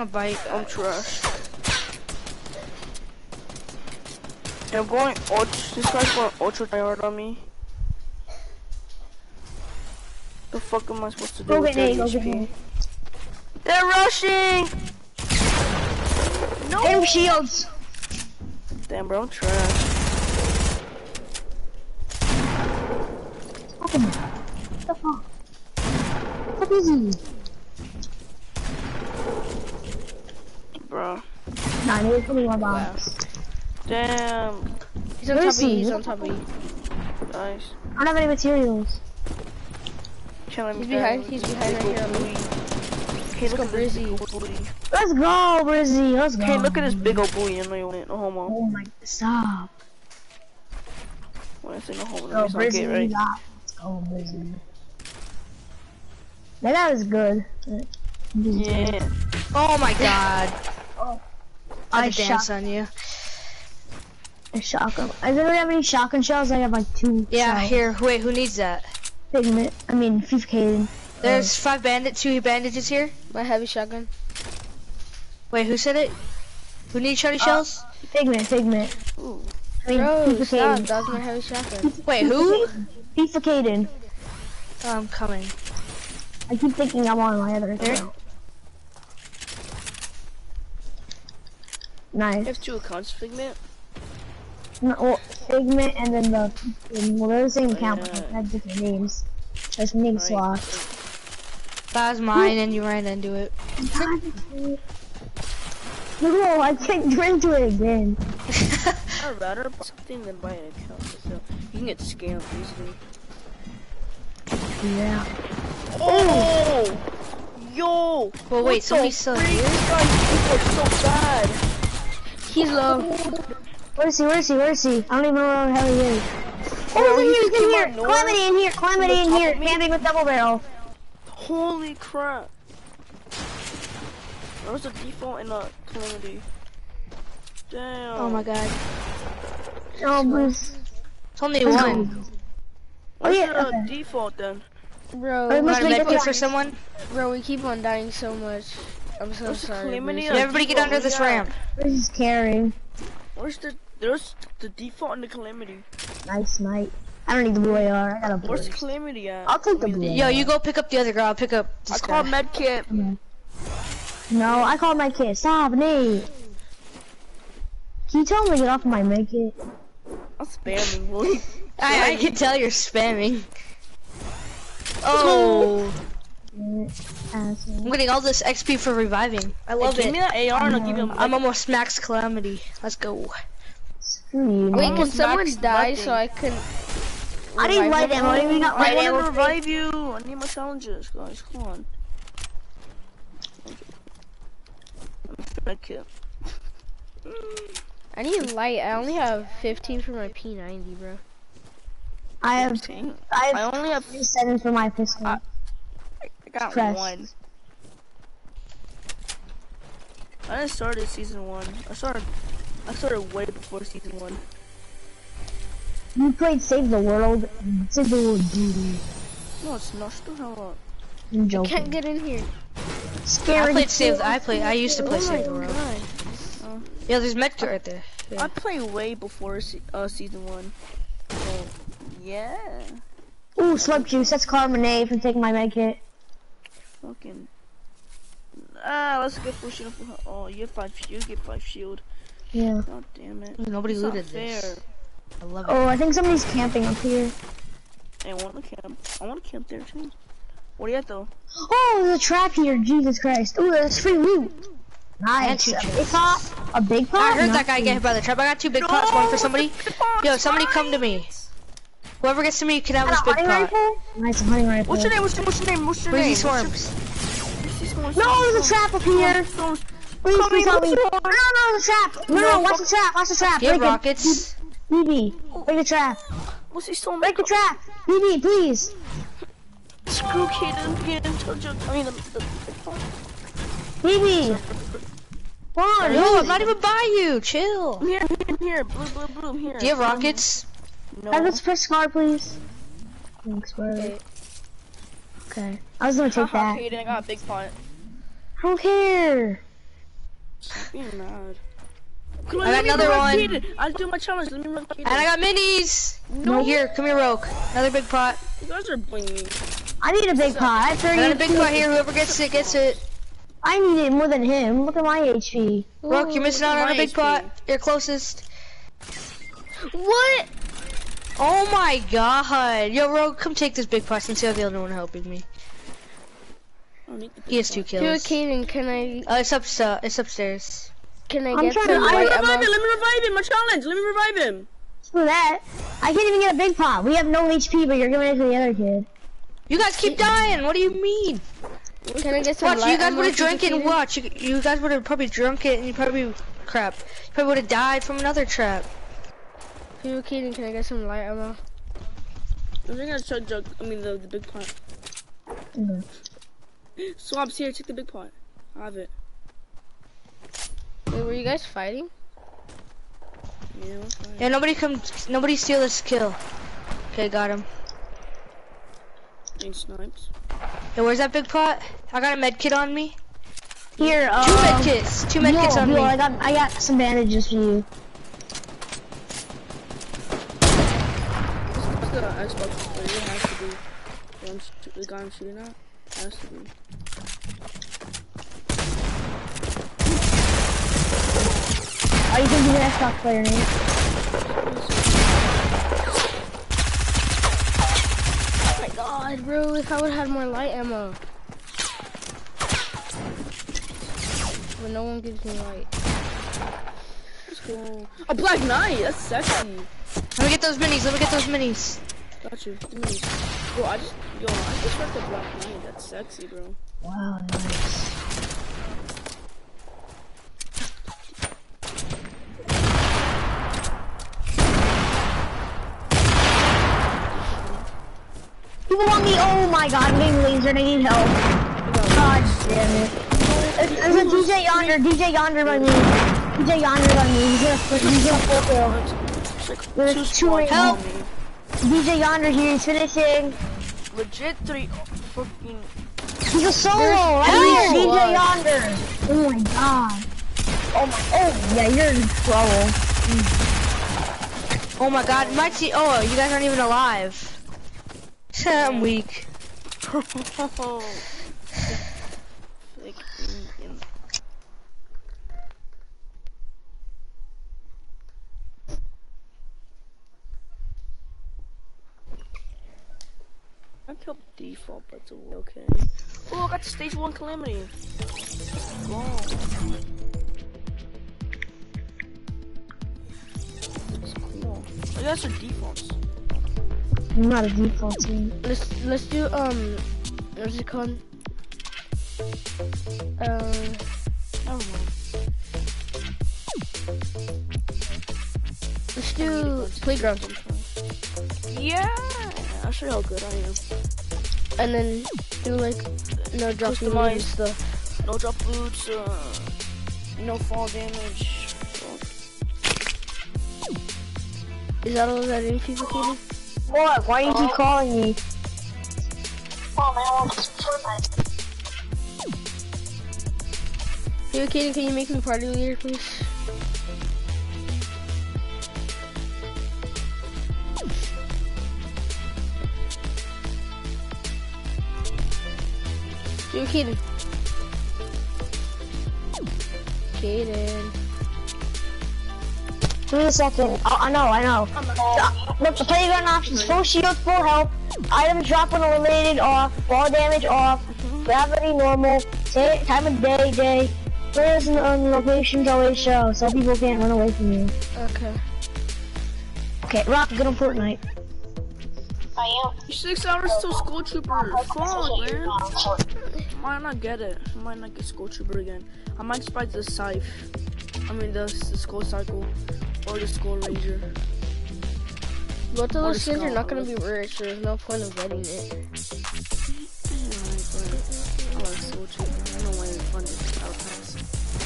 I'm gonna. I'm trash. They're going ultra. This guy's going ultra hard on me. The fuck am I supposed to do Go with get Nate, 30 go get HP? They're rushing! No! Him shields. Damn, bro, I'm trash. Fuck him. What the fuck? What is he? Bro. Nah, Nate's putting one box. Damn. He's on Where top is of you. he? He's on top of you. Nice. I don't have any materials. Killing He's behind. He's behind right here on me. Hey, Let's look go, at this Brizzy. big old booty. Let's go, Brizzy. Let's go. Hey, look at this big old booty. I know you want it. No homo. Oh my, stop. When I say no homo, Oh, that means Brizzy, not right? yeah. Let's go, Brizzy. That guy was good. Yeah. Oh my god. I I dance shot on you. a shotgun. I don't have any shotgun shells. I have like two. Yeah, shells. here. Wait, who needs that? Pigment. I mean, Fifth Caden. There's five bandit, two bandages here. My heavy shotgun. Wait, who said it? Who needs shotty uh, shells? Pigment, Pigment. Ooh. I mean, Bro, FIFA stop. Caden. That was my heavy shotgun. Wait, who? FIFA Caden. Oh, I'm coming. I keep thinking I'm on my other There? account. Nice. You have two accounts, Figment? No, well, Figment and then the, the well, they're the same account, but Yeah. they have different names. That's name Right. swap. That was mine, and you ran into it. No, I can't drink to it again. I'd rather buy something than buy an account. So you can get scammed easily. Yeah. Oh! Yo! Well, wait, What somebody's the still here? This guy's are so bad. He's low. Where is he? Where is he? Where is he? I don't even know where the hell he is. Bro, Oh, he he's in here! came He's in here! north. Calamity in here! Calamity the in here! Camping with double barrel. Holy crap. There was a default in a calamity. Damn. Oh my god. Oh, Bruce. It's only Let's one. go. What's oh, yeah, okay. default then? Bro, Alright, we let's make it for someone? bro, we keep on dying so much. I'm so What's the sorry. calamity Bruce. Everybody get under this ramp. This is carrying. Where's the there's the default in the calamity? Nice night. I don't need the blue AR. I got a blue. Where's the calamity at? I'll take the I blue. Yo, you go pick up the other girl. I'll pick up I this called guy. medkit. Mm-hmm. No, I called my kid. Stop, Nate. Can you tell him to get off my med kit? I'm spamming, boy. I, I can tell you're spamming. Oh, Asshole. I'm getting all this XP for reviving. I love Hey, give it. me that AR and I'll give you a um, I'm almost max calamity. Let's go. Screw Wait, man. can someone maxed die nothing. so I can? I need revive light ammo. I even got I want to revive you. I need my challenges, guys. Come on. Medkit. I need light. I only have 15 for my P90, bro. I have, Dang. I I only have. seven for my pistol. I- I got Press. one. I didn't start it season one. I started. I started way before season one. You played Save the World. Save the World duty. No, it's not. Still have a. I'm joking. Can't get in here. Scary. I played Save. I play. I used to play Oh my Save the World. god. Yeah, there's medkit right there. Yeah. I played way before se- uh, season one. So, yeah. Ooh, slurp juice. That's carbonate from taking my med kit. Fucking. Ah, let's get full shield. Oh, you get five. You get five shield. Yeah. God damn it. Nobody It's looted fair. this. I love it. Oh, I think somebody's camping up here. I want to camp. I want to camp there too. What do you have though? Oh, there's a trap here. Jesus Christ. Oh, there's free loot. Nice. two A big pot. A big pot. I heard Nice. that guy get hit by the trap. I got two big pots, one for somebody. Yo, somebody come to me. Whoever gets to me can have Got this a big hunting pot. Nice hunting rifle. What's your name? What's your, name? what's your name? What's your Breezy name? Swarms. No, there's a trap up here. Storms. Please, please help me. No, no, there's a trap. No, no, No, watch the trap. Watch the trap. Do you have Break rockets? BB, break the trap. What's he storm? Break the trap. BB, please. Screw kid and get into the. I mean, the, the, BB. Come on, No, I'm not even by you. Chill. I'm here, here, here, blue, blue, blue, I'm here. Do you have rockets? No. Have this press scar, please. Thanks, bro. Okay. Okay. I was gonna take Haha, that. Kaden, I got a big pot. I don't care. Stop being mad. I got another one. I'll do my challenge. Let me run Kaden. And I got minis. No. Here, come here, Roke. Another big pot. You guys are bullying me. I need a big pot. I have I got a big pot here. Whoever gets it, gets it. I need it more than him. Look at my HP. Roke, you're missing out on a big HP. pot. You're closest. What? Oh my god. Yo, Rogue, come take this big pot since you're the only one helping me. I don't need the big He has two pot. Dude, kills. Kaden, can I Uh, it's up, uh, it's upstairs. can I I'm get trying some to- Let I- me light revive ammo? him. Let me revive him. My challenge. Let me revive him. Screw that. I can't even get a big pot. We have no HP, but you're giving it to the other kid. You guys keep dying. What do you mean? Can I get some Watch, you guys would have for drank it and watch. You, you guys would have probably drunk it and you probably, crap. You probably would have died from another trap. Dude, Kaden, can I get some light ammo? I'm just gonna chug jug. I mean the the big pot. Mhm. Swabs here. Take the big pot. I have it. Wait, were you guys fighting? Yeah, that's fine. Yeah, nobody come, nobody steal this kill. Okay, got him. Ain't snipes. Hey, where's that big pot? I got a med kit on me. Here, um, Two med kits. Two med kits no, on no, me. I got, I got some bandages for you. The Xbox player has to be. The, guy I'm shooting at. Has to be. Oh, you can be an Xbox player, Nate. Oh my god, bro, if I would have had more light ammo. But no one gives me light. Let's go. A black knight. That's sexy. Let me get those minis. Let me get those minis. Got you. Me. Yo, I just yo, I just read the black knight. That's sexy, bro. Wow, nice. People want me. Oh my god, I'm getting lasered. I need help. God damn it. There's, there's a DJ yonder. DJ yonder by me. DJ yonder by me. He's gonna, he's gonna fulfill. It's like There's two two squads help. on. DJ yonder here. He's finishing. Legit three fucking. He's a solo. There's Right here. DJ yonder. Oh my god. Oh my. Oh yeah, you're in trouble. Oh my god, my team. Oh, you guys aren't even alive. I'm weak. Like, mm, I killed but it's okay. Oh, I got the stage one calamity. Wow. That's cool. I guess are defaults. I'm not a default team. Let's let's do um what's it called? Um I don't know. let's do playground Yeah! I'll show you how good I am. And then do like no drop Customize. customize stuff. No drop boots, uh, no fall damage. Is that all that info, Kaden? What? Why do you keep calling me? Hey, Kaden, can you make me party leader, please? Kaden. Kaden. Give me a second. Oh, I know, I know. Uh, Look, the playground options, full shield, full health, items drop when eliminated off, ball damage off, gravity normal, say, time of day, day. Players and um, locations always show, so people can't run away from you. Okay. Okay, Rock, good on Fortnite. I am. Six hours till skull trooper. Fuck, man. Might not get it. I might not get skull trooper again. I might just buy the scythe. I mean the, the skull cycle or the skull ranger. Both of those skins are not gonna be rich, so there's no point of getting it. Alright, but I like skull trooper. I don't know why it's fun to out pass.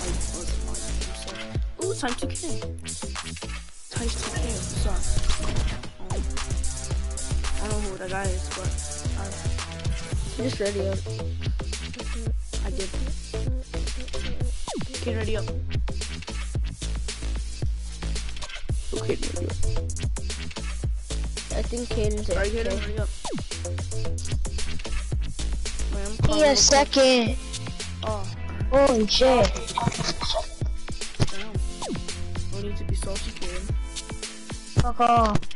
Like, wasn't like so. Ooh, time 2k. Times 2k. What's up? Um, I don't know who that guy is, but I, Just ready up. Get ready up. Okay, ready up. I think Kaden's get AFK. him, ready up. Wait, I'm Give calling me a second. Oh, Holy shit. damn. No need to be. Fuck off.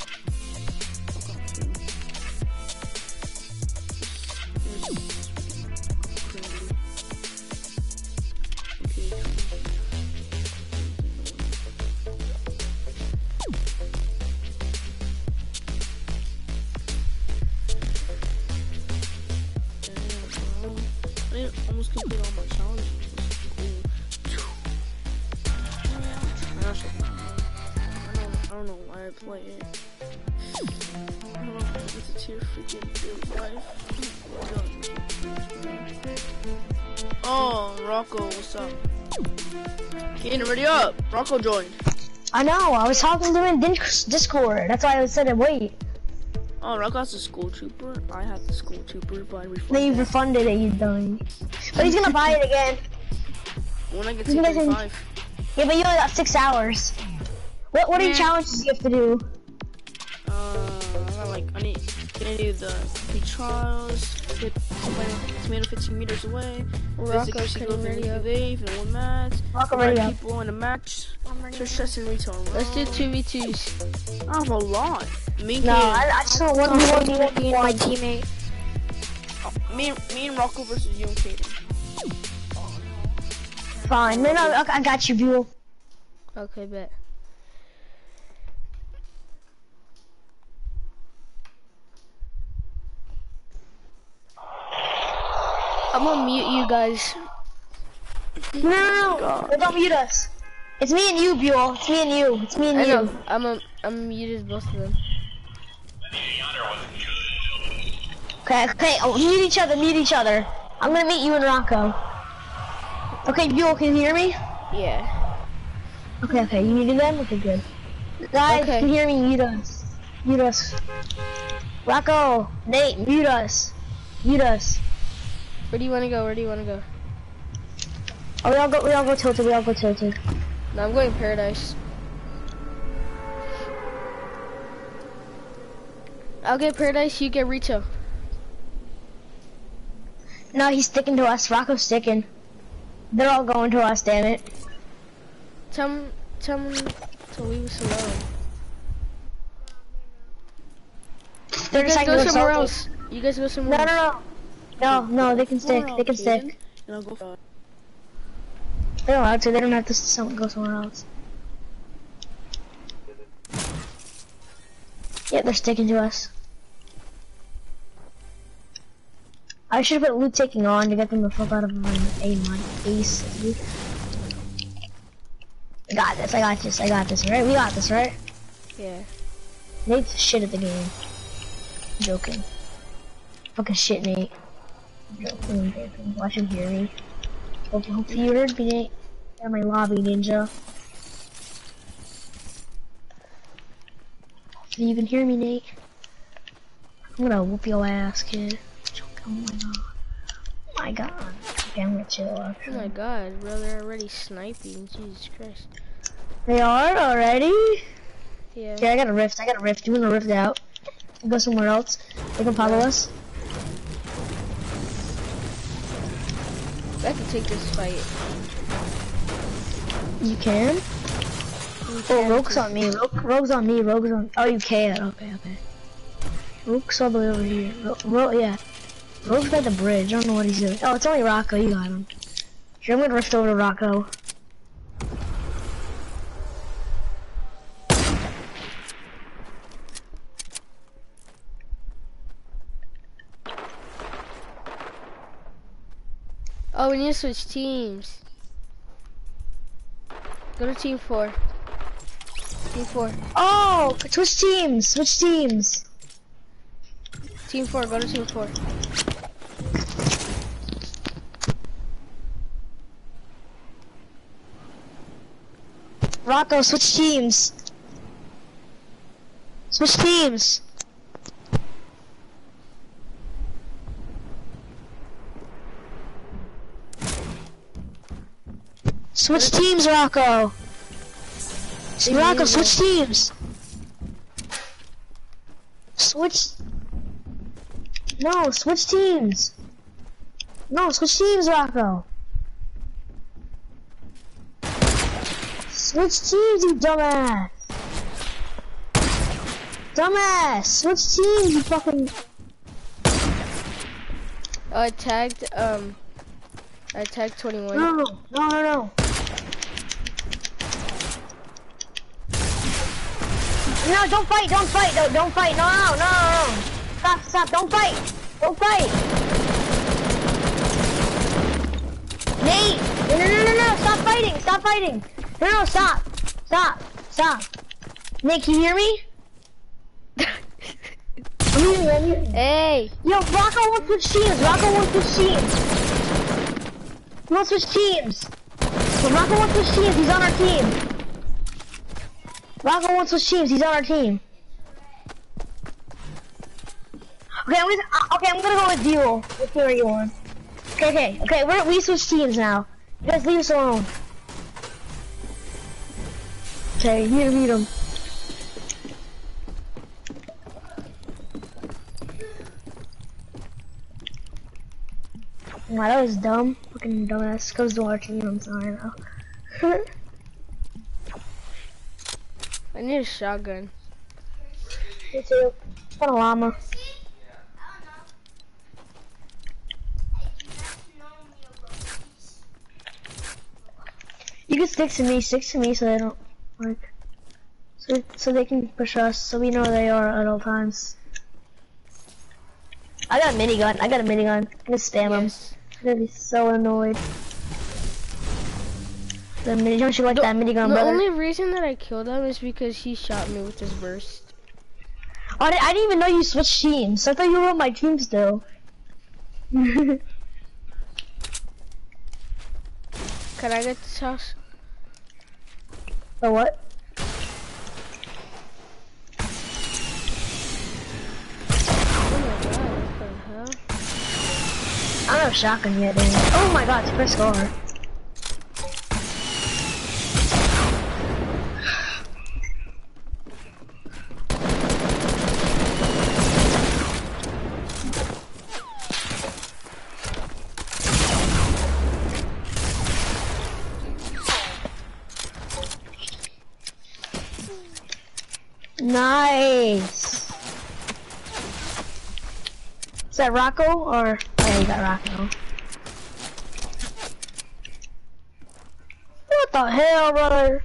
Rocco joined. I know, I was talking to him in Discord. That's why I said it. wait. Oh, Rocco's a skull trooper. I have the skull trooper, but I refunded that. refunded it, you dummy. But he's gonna buy it again. when I get to guys 2.5. Yeah, but you only got six hours. What what are the challenges you have to do? Uh, like I need gonna do the free trials, hit tomato 15 meters away, Rocco, visit Chrissy can Grove you and ready up? Wave and one match, Rocco, five ready up. people in a match, search stress and retail. Let's do 2v2s. I have a lot. Me, No, and I, I just don't want one v one v one. teammate. me, me and Rocco versus you and Kaden. Fine. No, no, I, I got you, Buell. Okay, bet. I'm gonna mute you guys. No, no, don't mute us. It's me and you, Buell. It's me and you. It's me and I you. know. I'm a, I'm muted both of them. Okay, okay. Oh, mute each other. Mute each other. I'm gonna meet you and Rocco. Okay, Buell, can you hear me? Yeah. Okay, okay. You muted them. Okay, good. Guys, Okay. can you hear me? Mute us. Mute us. Rocco, Nate, mute us. Mute us. Where do you wanna go? Where do you wanna go? Oh, we all go. We all go tilted. We all go tilted. No, I'm going paradise. I'll get paradise. You get retail. No, he's sticking to us. Rocco's sticking. They're all going to us. Damn it. Tell him, tell him to leave us alone. They're You guys go somewhere else. You guys go No, somewhere no, else. no. No, no, they can stick. They can stick. And I'll go for They're allowed to. They don't have to go somewhere else. Yeah, they're sticking to us. I should have put loot taking on to get them the fuck out of my A mine. Ace. I got this. I got this. I got this. Right? We got this, right? Yeah. Nate's shit at the game. joking. Fucking shit, Nate. I'm joking. I'm. Watch him hear me. Hope, hopefully you heard me, Nate. My lobby ninja. Can you even hear me, Nate? I'm gonna whoop your ass, kid. Oh my god. Oh my god. Okay, I'm gonna chill. Oh my god, bro, they're already sniping. Jesus Christ. They are already? Yeah. Okay, I got a rift. I got a rift. You wanna rift out? We'll go somewhere else. They can follow us. I can take this fight. You can? You Oh, Rogue's on me. Rogue, Rogue's on me. Rogue's on. Oh, you can. Okay, okay. Rogue's all the way over here. Rogue, Ro yeah. Rogue's by the bridge. I don't know what he's doing. Oh, it's only Rocco. You got him. Here, I'm gonna rift over to Rocco. Oh, we need to switch teams. Go to team four. Team four. Oh, switch teams. Switch teams. Team four. Go to team four. Rocco, switch teams. Switch teams. Switch teams, Rocco. Rocco, switch teams. Switch. No, switch teams. No, switch teams, Rocco. Switch teams, you dumbass. Dumbass, switch teams, you fucking. I tagged um. I tagged 21. No, no, no, no. No, don't fight, don't fight, no, don't fight, no, no, no, no. Stop, stop, don't fight, don't fight. Nate, no, no, no, no, no, stop fighting, stop fighting. No, no, stop, stop, stop. Nick, you hear me? You, I'm hearing. Hey, Yo, Rocco won't switch teams. Rocco won't switch teams. He won't switch teams. But Rocco won't switch teams. He's on our team. Rocco won't teams. He's on our team. Okay, I'm gonna. uh, Okay, I'm gonna go with duel. Team are you on? Okay, okay, okay. We're, we switch teams now. You guys leave us alone. Okay, you need to meet him. Wow, that was dumb. Fucking dumbass. Goes to our team. I'm sorry now. I need a shotgun. Me too. What a llama. You can stick to me, stick to me so they don't like so so they can push us so we know where they are at all times. I got a minigun, I got a minigun. I'm gonna spam them. Yes. I'm gonna be so annoyed. The mini don't you like that minigun, The brother? only reason that I killed him is because he shot me with his burst. I, I didn't even know you switched teams. I thought you were on my team still. Can I get this house? For what? Oh my god, what the hell? I don't have shotgun yet, dude. Oh my god, it's first score. Nice. Is that Rocco or? Oh, you got Rocco. What the hell, brother?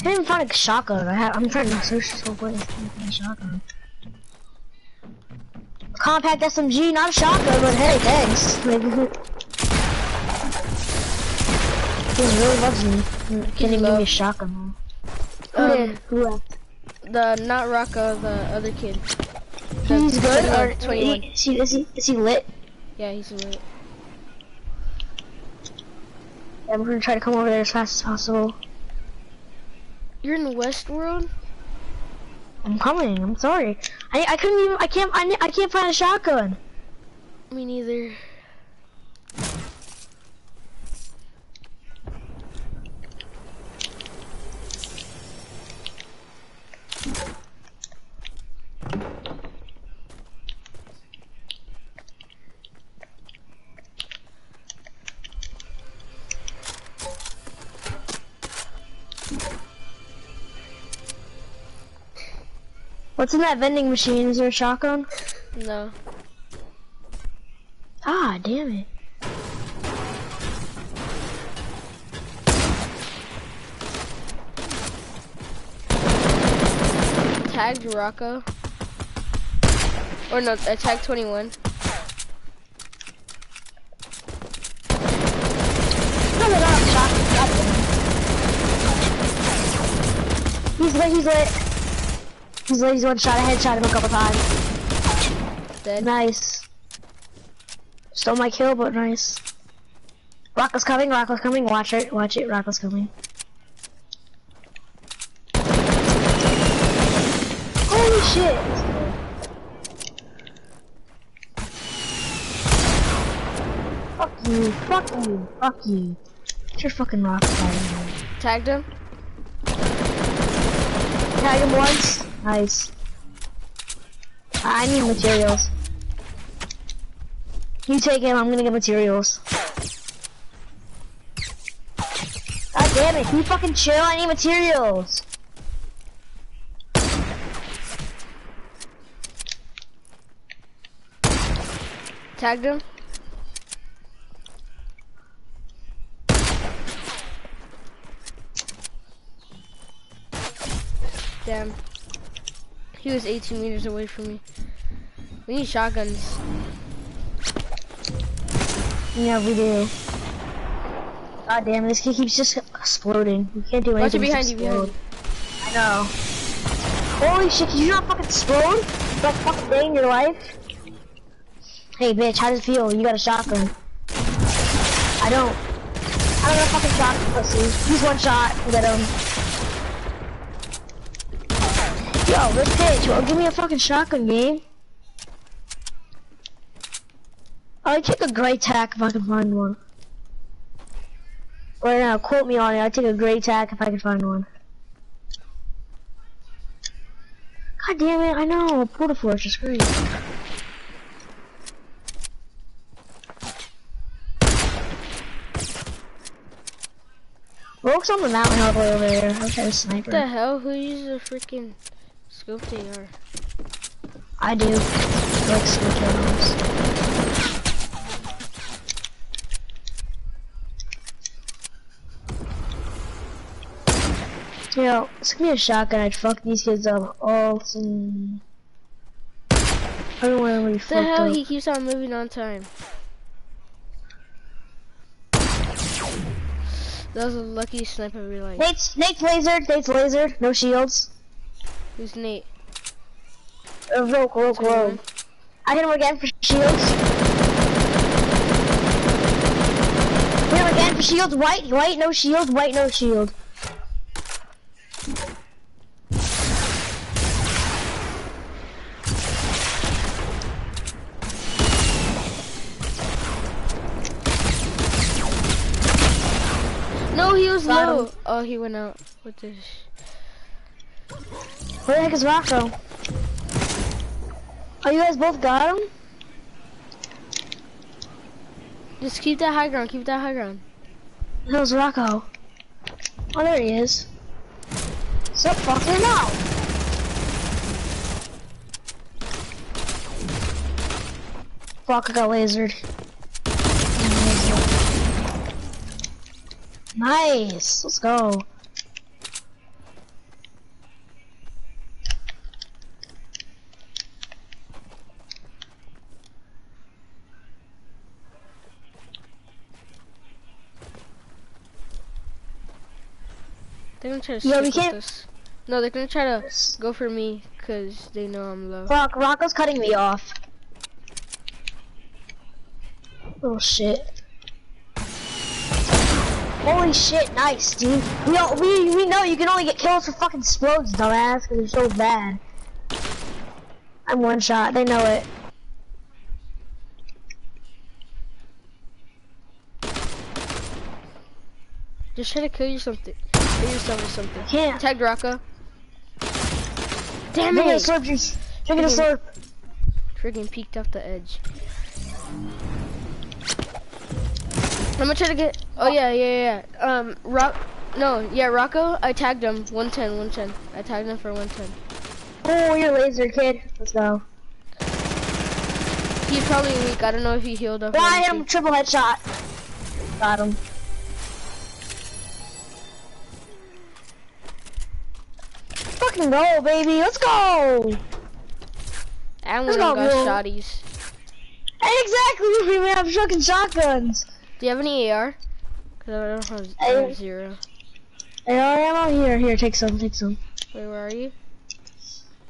I didn't find a shotgun. I have, I'm trying to search this whole place to find a shotgun compact SMG, not a shotgun, but hey, thanks. He really loves me. Can he give me a shotgun? Um, who left? The not Rocco, the uh, other kid. The he's good or 21. Is, he, is he is he lit? Yeah, he's lit. Yeah, we're gonna try to come over there as fast as possible. You're in the West World. I'm coming. I'm sorry. I I couldn't even. I can't. I, I can't find a shotgun. Me neither. What's in that vending machine? Is there a shotgun? No. Ah, damn it. Tagged Rocco. Or no, I tagged 21. No, no, no, shotgun. shotgun. He's lit. He's lit. He's lit. He's one shot. I headshot him a couple times. Dead. Nice. Stole my kill, but nice. Rocco's coming, Rocco's coming, watch it, watch it, Rocco's coming. Holy shit! Fuck you, fuck you, fuck you. Get your fucking rock out. Tagged him. Tag him once. Nice. I need materials. You take him, I'm gonna get materials. God damn it, can you fucking chill? I need materials. Tagged him. Damn. He was 18 meters away from me. We need shotguns. Yeah, we do. God damn it, this kid keeps just exploding. We can't do Watch it anything. behind you, behind. I know. Holy shit, can you not fucking explode? That fucking day in your life? Hey bitch, how does it feel? You got a shotgun. I don't. I don't got a fucking shotgun, pussy. He's one shot. Get him. Yo, this bitch, well, give me a fucking shotgun game. I'd take a great tack if I can find one. Right now, quote me on it. I'd take a great tack if I can find one. God damn it, I know, Porta Force is great. Rogue's on the mountain all the way over there. I wish I had a sniper. What the hell? Who uses a freaking scope AR? I do. I like sneak cameras. You know, it's gonna be a shotgun. I'd fuck these kids up all some. I don't want to the hell? up. He keeps on moving on time. That was a lucky sniper life. Nate's, Nate's lasered. Nate's lasered. No shields. Who's Nate? Uh, rogue, rogue, rogue. I hit him again for shields. Hit him again for shields. White, white, no shield. White, no shield. No, he was Got low. him. Oh, he went out with this. Where the heck is Rocco? Oh, you guys both got him? Just keep that high ground. Keep that high ground. How's Rocco? Oh, there he is. Sup, fucker? No! Fuck, I got lasered. Nice! Let's go. They're gonna try to Yeah, we can't- us. No, they're gonna try to go for me because they know I'm low. Fuck, Rocco's cutting me off. Oh shit. Holy shit, nice, dude. We all, we we know you can only get kills for fucking explodes, dumbass, because you're so bad. I'm one shot. They know it. Just try to kill you something. Kill yourself or something. Can't. Tag Rocco. Damn Drink a it! slurp, juice. Drink a Freaking- slurp. Freaking peeked off the edge. I'm gonna try to get. Oh yeah, yeah, yeah. Um, Rock. No, yeah, Rocco. I tagged him. 110, 110. I tagged him for 110. Oh, you're a laser kid. Let's go. He's probably weak. I don't know if he healed up. or Yeah, I hit him. Triple headshot. Got him. Fucking go, baby. Let's go. And we Let's got shotties. Exactly. We have fucking shotguns. Do you have any AR? Cause I don't have, I have zero. Hey, I am out here. Here, take some. Take some. Wait, where are you?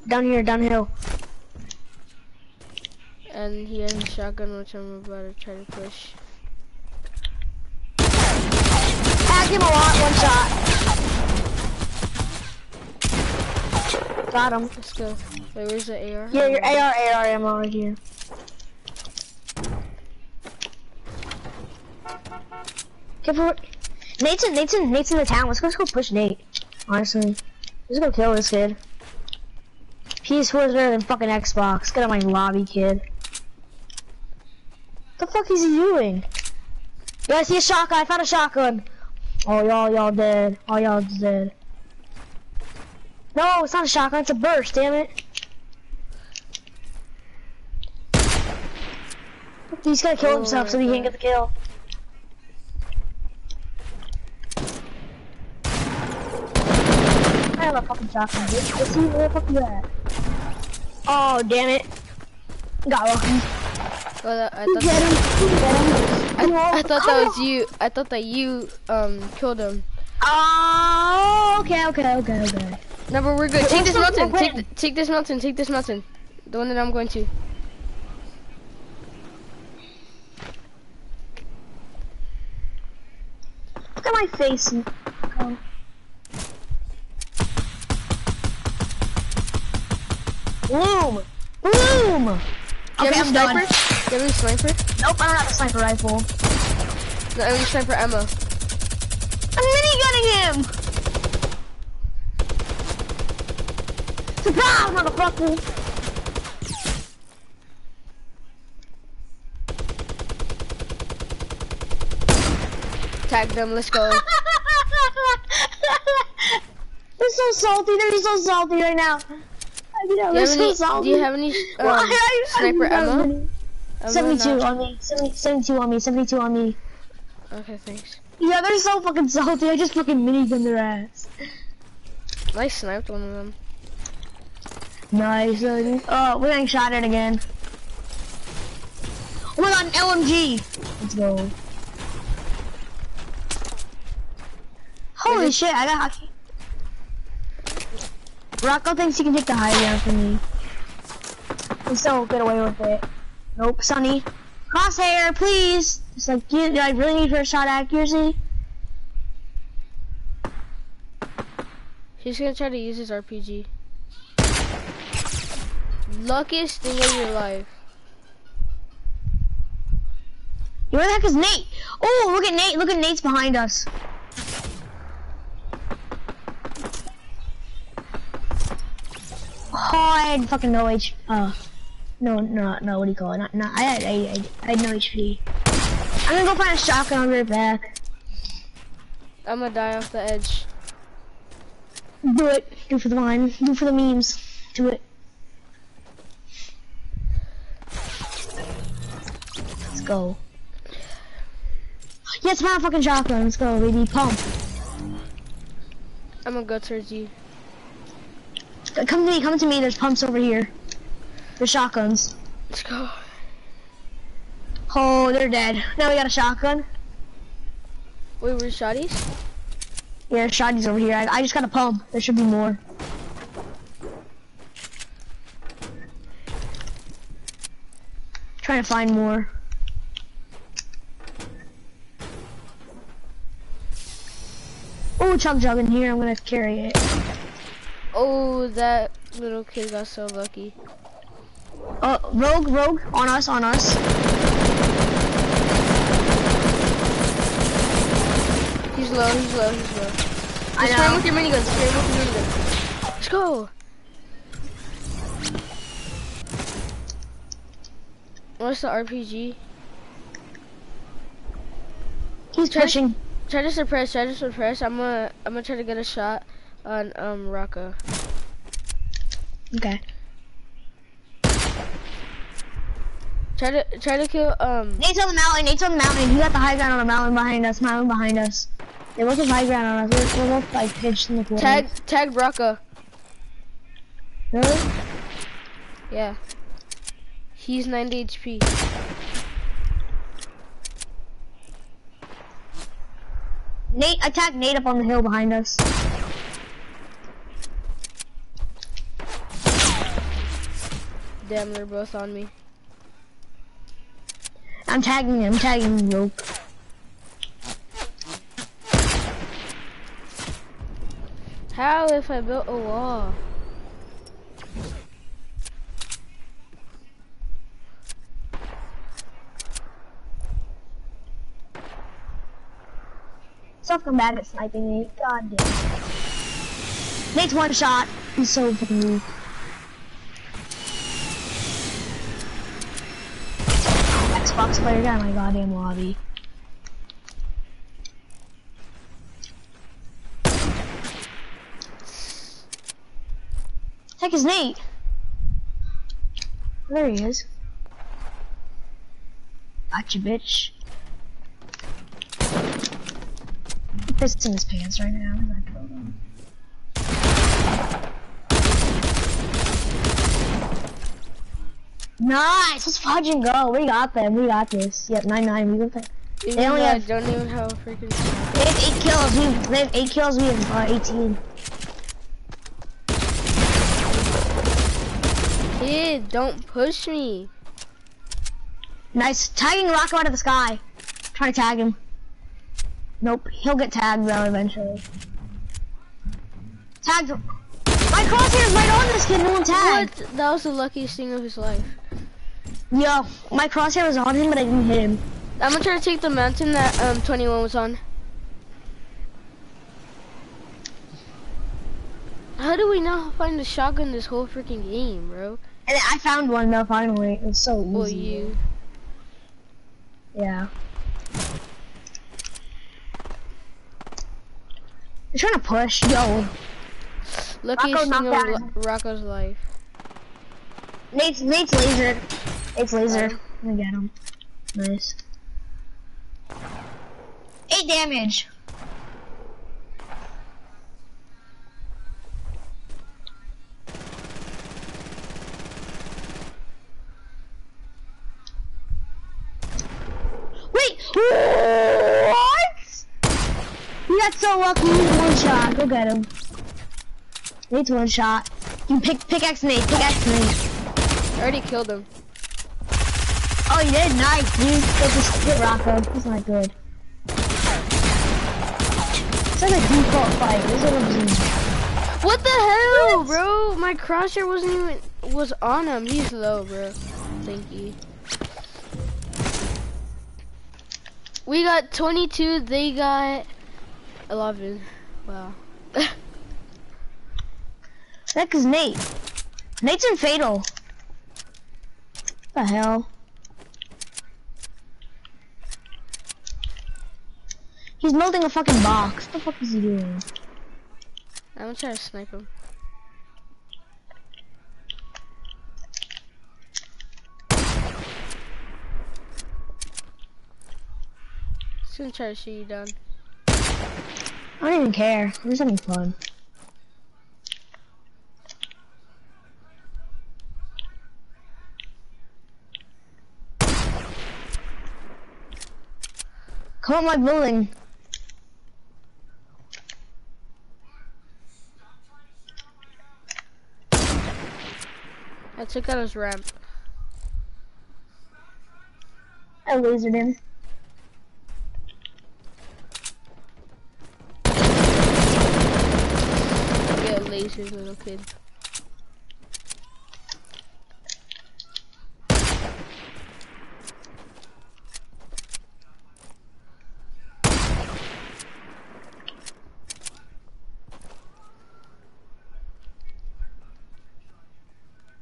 Down here, downhill. And he has a shotgun, which I'm about to try to push. Tag him a lot. One shot. Got him. Let's go. Wait, where's the AR? Yeah, your AR, AR ammo right here. Careful. Nate's in, Nate's in, the town. Let's go, let's go push Nate. Honestly. Let's go kill this kid. PS4 is better than fucking Xbox. Get out of my lobby, kid. The fuck is he doing? Yo, I see a shotgun. I found a shotgun. Oh, y'all, y'all dead. Oh, y'all dead. No, it's not a shotgun. It's a burst. Damn it. He's gonna kill himself so he can't get the kill. I have a fucking shotgun, bitch. Let's see where the fuck you at. Oh, damn it. Got lucky. That, I You thought get him. Get him. On. I thought that was you. I thought that you um killed him. Oh, okay, okay, okay, okay. No, but we're good. Take this mountain. Take, th- take this mountain. Take this mountain. The one that I'm going to. Look at my face. Um, Bloom! Bloom! Do you Okay, have I'm any done. sniper? Do you have sniper? Nope, I don't have a sniper rifle. No, I have sniper ammo. I'm minigunning him! Surprise, motherfucker! Tag them. Let's go. They're so salty. They're so salty right now. They're you have so any? salty. Do you have any um, I sniper ammo? any. 72 not- on me. 70, 72 on me. 72 on me. Okay, thanks. Yeah, they're so fucking salty. I just fucking minigunned their ass. I sniped one of them. Nice. uh, Oh, we're getting shot at again. God, an LMG. Let's go. Holy shit, I got. hockey. Rocco thinks he can take the high ground from me. He still get away with it. Nope, Sonny. Crosshair, please. It's like, do I really need first shot accuracy? He's gonna try to use his RPG. Luckiest thing of your life. Where the heck is Nate? Oh, look at Nate. Look at Nate's behind us. Oh, I had fucking no H. Uh, no, no, no. What do you call it? Not, not. I had, I, I, I had no HP. I'm gonna go find a shotgun. I'll be right back. I'm gonna die off the edge. Do it. Do it for the mine. Do it for the memes. Do it. Go. Yes, my fucking shotgun. Let's go, baby. Pump. I'm gonna go towards you. Come to me, come to me, there's pumps over here. There's shotguns. Let's go. Oh, they're dead. Now we got a shotgun. Wait, where's shotties? Yeah, shotties over here. I, I just got a pump. There should be more. Trying to find more. Oh, chug jug in here. I'm gonna carry it. Oh, that little kid got so lucky. Oh, rogue, rogue, on us, on us. He's low, he's low, he's low. I Just spray know. with your minigun, spray him with your minigun. Let's go. What's the RPG? He's pushing. Try to suppress, try to suppress. I'm gonna, I'm gonna try to get a shot on um Rocco. Okay. Try to, try to kill um. Nate's on the mountain. Nate's on the mountain. He got the high ground on the mountain behind us. Mountain behind us. They both have high ground on us. We're, we're both like pitched in the corner. Tag, tag Rocco. Really? Yeah. He's 90 HP. Nate, attack Nate up on the hill behind us. Damn, they're both on me. I'm tagging him. I'm tagging him. How if I built a wall? Come bad at sniping Nate. God damn. Nate's one shot. He's so fucking weak. Xbox player got my goddamn lobby. Heck is Nate? There he is. Gotcha, bitch. Fists in his pants right now. Nice! Let's fudge and go. We got them. We got this. Yep, 9-9. We got play. Even only have- don't even have a freaking. They have 8 kills. We, they have 8 kills. We have uh, 18. Kid, don't push me. Nice. Tagging Rocco out of the sky. Try to tag him. Nope. He'll get tagged though eventually. Tagged. My crosshair's right on this kid. No one tagged. What? That was the luckiest thing of his life. Yo, my crosshair was on him, but I didn't hit him. I'm gonna try to take the mountain that um 21 was on. How do we not find a shotgun this whole freaking game, bro? And I found one though. Finally, it was so easy. Well, you. Yeah. They're trying to push. Yo, thing of out Rocco's life. Nate's Nate's lasered. Nate's lasered. I'm gonna get him. Nice. Eight damage. Wait! What? He got so lucky. He's one shot. Go get him. Nate's one shot. You pick pickaxe Nate. Pickaxe Nate. I already killed him. Oh, you did? Nice, dude. Get this get Rocco. That's not good. It's like a default fight. This is what doing. What the hell, bro? My crosshair wasn't even was on him. He's low, bro. Thank you. We got 22. They got 11. Wow. That is Nate. Nate's in Fatal. What the hell? He's melting a fucking box. What the fuck is he doing? I'm gonna try to snipe him. Just gonna try to shoot you down. I don't even care. I'm just having fun. Come on my building. I took out his ramp. I lasered him. Your little kid.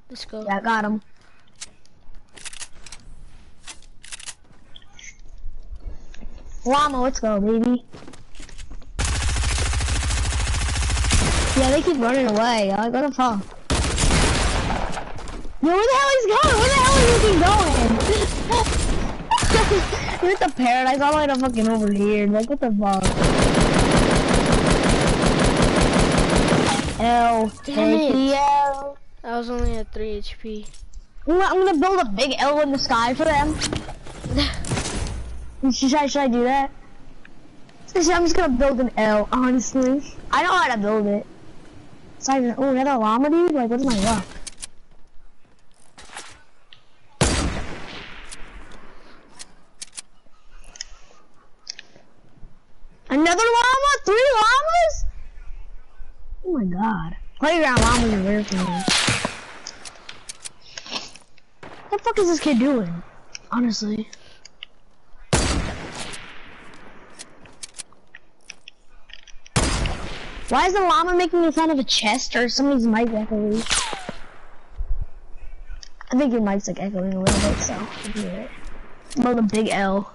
Let's go. Yeah, I got him. Llama, let's go, baby. Yeah, they keep running away. Like, what the fuck? Yo, where the hell is he going? Where the hell is he going? You're at the paradise all the way to fucking over here. Like, what the fuck? L. Damn L. I was only at 3 HP. I'm gonna, build a big L in the sky for them. should, I, should I do that? I'm just gonna build an L, honestly. I know how to build it. Even, oh, another llama dude? Like, what's my luck? Another llama? Three llamas? Oh my god. Playground llamas are rare for me. What the fuck is this kid doing? Honestly. Why is the llama making sound of a chest or somebody's mic echoing? I think your mic's like echoing a little bit, so I can hear it. About a big L.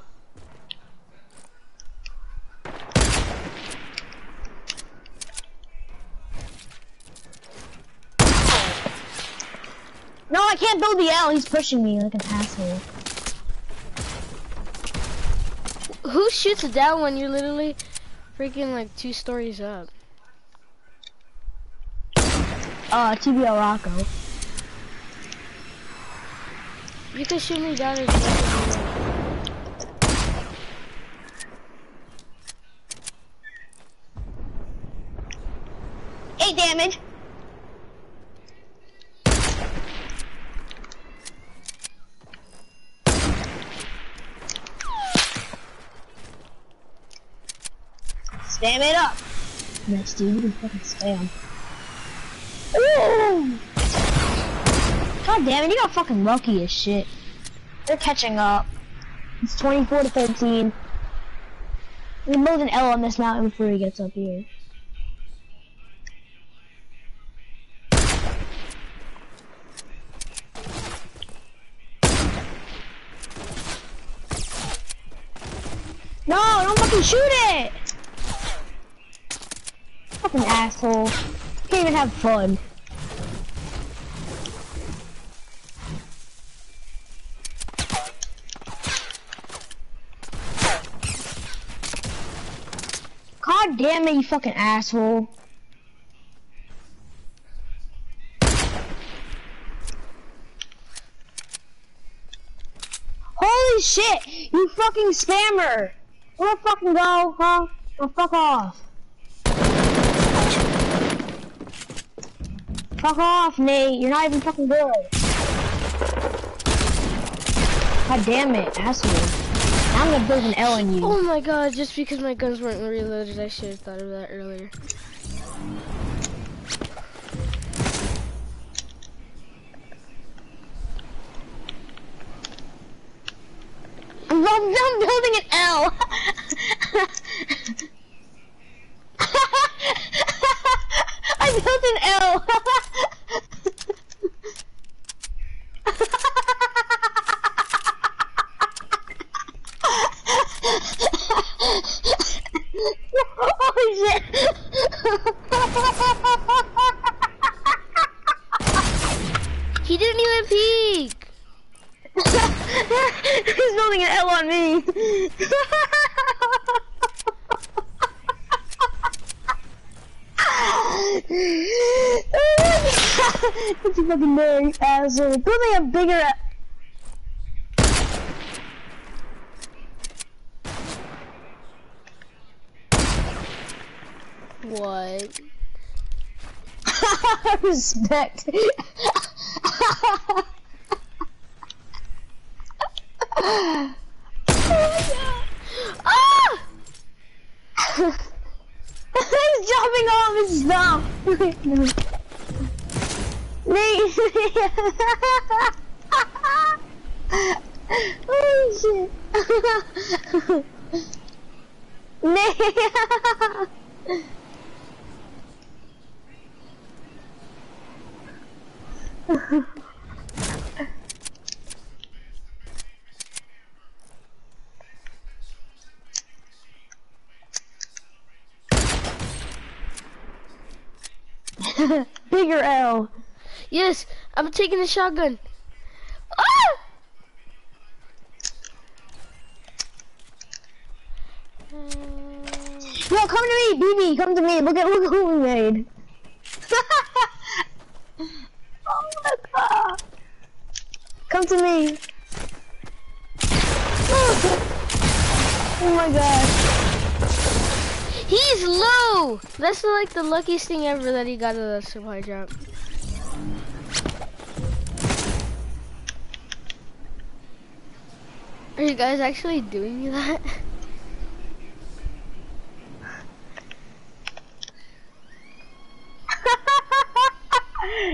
No, I can't build the L. He's pushing me like an asshole. Who shoots it down when you're literally freaking like two stories up? Uh, TBL Rocco. You can shoot me down as well. Eight damage. Spam it up. Next dude, you can fucking spam. God damn it, you got fucking lucky as shit. They're catching up. It's 24 to 13. We build an L on this mountain before he gets up here. No, don't fucking shoot it! Fucking asshole. Can't even have fun. God damn it, you fucking asshole. Holy shit, you fucking spammer! Wanna fucking go, huh? Well, fuck off. Fuck off, Nate. You're not even fucking good. God damn it, asshole. I'm gonna build an L on you. Oh my god, just because my guns weren't reloaded, I should have thought of that earlier. I'm, I'm building an L. I built an L. Holy shit. He didn't even peek! He's building an L on me. That's a fucking big asshole. Building a bigger. What? Respect. oh my god! Ah! He's jumping off his stuff. Nate! Holy shit! Nate! Bigger L. Yes, I'm taking the shotgun. Ah! Yo, come to me, BB, come to me. Look at look who we made. oh my god. Come to me. Oh my god. He's low. That's like the luckiest thing ever that he got a supply drop. You guys actually doing that?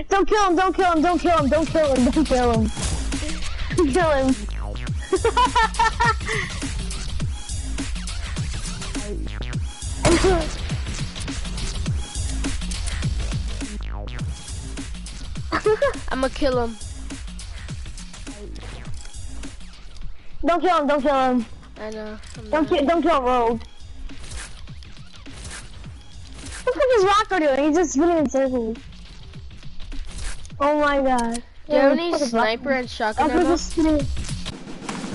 don't kill him, don't kill him, don't kill him, don't kill him, don't kill him. kill him. I'ma kill him. Don't kill him, don't kill him. I know. I'm Don't kill, don't kill Rogue. Look what this Rocco doing, he's just spinning in circles. Oh my god. Do you have any sniper and shotgun ammo? just spinning.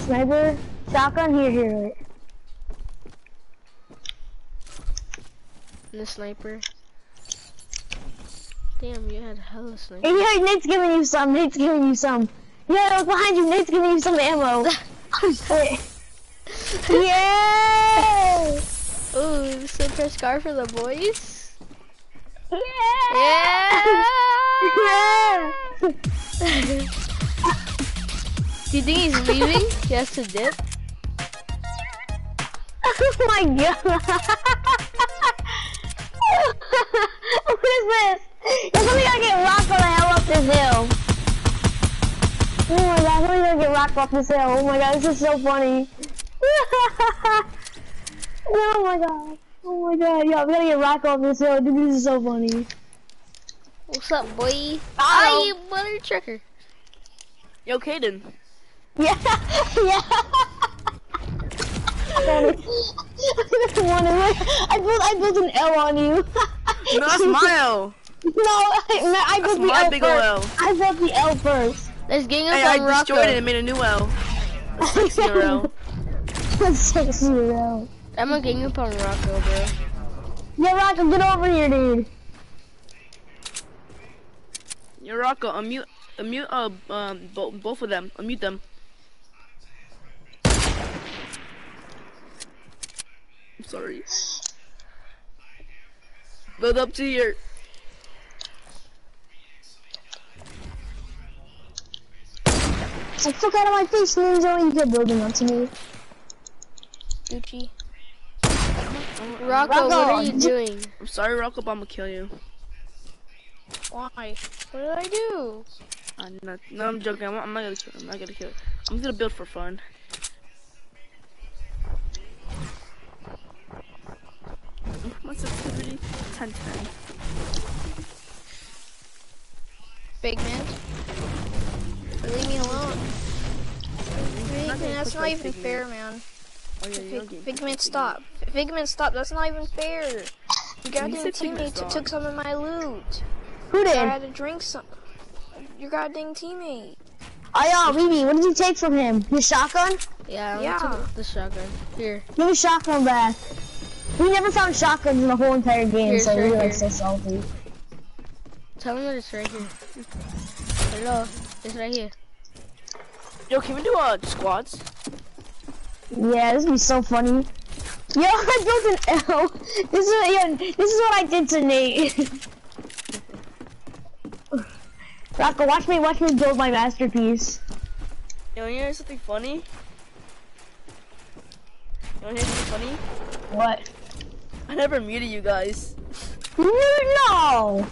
Sniper, shotgun, here, here, wait. And the sniper. Damn, you had hella sniper. Hey, yeah, Nate's giving you some, Nate's giving you some. Yeah, look behind you, Nate's giving you some ammo. oh. Yeah! Ooh, super scar for the boys. Yeah! Yeah. Yeah! Do you think he's leaving? he has to dip. Oh my god! what is this? You're somebody gonna get rocked the hell up this hill. Oh my god, somebody's gonna get rocked off this hill. Oh my god, this is so funny. oh my god. Oh my god, yo, I'm gonna get rocked off this hill. Dude, this is so funny. What's up, boy? Uh-oh. Ah, you mother trucker. Yo, Kaden. Yeah, yeah. I built, I built an L on you. No, that's my L. No, I, I built That's the my L big ol' first. L. I built the L first. Let's gang up Hey, I Rocco. destroyed it and made a new L. A six L. That's six zero. I'm gonna gang up on Rocco, bro. Yeah, Rocco, get over here, dude. Yo, Rocco, unmute, unmute, uh, um, bo both of them. Unmute them. I'm sorry. Build up to your. Like, fuck out of my face, Ninja, you get building onto me. Gucci. Rocco, what are you doing? I'm sorry, Rocco, but I'm gonna kill you. Why? What did I do? Uh, I'm not, no, I'm joking. I'm, I'm not gonna kill. I'm not gonna kill. I'm gonna build for fun. My sensitivity, 10 10. Big man. Leave me alone. Big not man, gonna that's not even fair, man. Oh, yeah, you're Big, okay. big man, stop. Big man, stop. That's not even fair. Your goddamn said Big Man teammate stop. took some of my loot. Who did? I had to drink some. Your goddamn teammate. Oh, yo, Mimi, what did you take from him? His shotgun? Yeah, I Yeah. took the shotgun. Here. Give me shotgun back. We never found shotguns in the whole entire game, Here's so right we like so salty. Tell him that it's right here. Hello. It's right here. Yo, can we do uh squads? Yeah, this would be so funny. Yo, I built an L. This is yeah, this is what I did to Nate. Rocco, watch me, watch me build my masterpiece. Yo, you know something funny? You wanna hear something funny? What? I never muted you guys. No!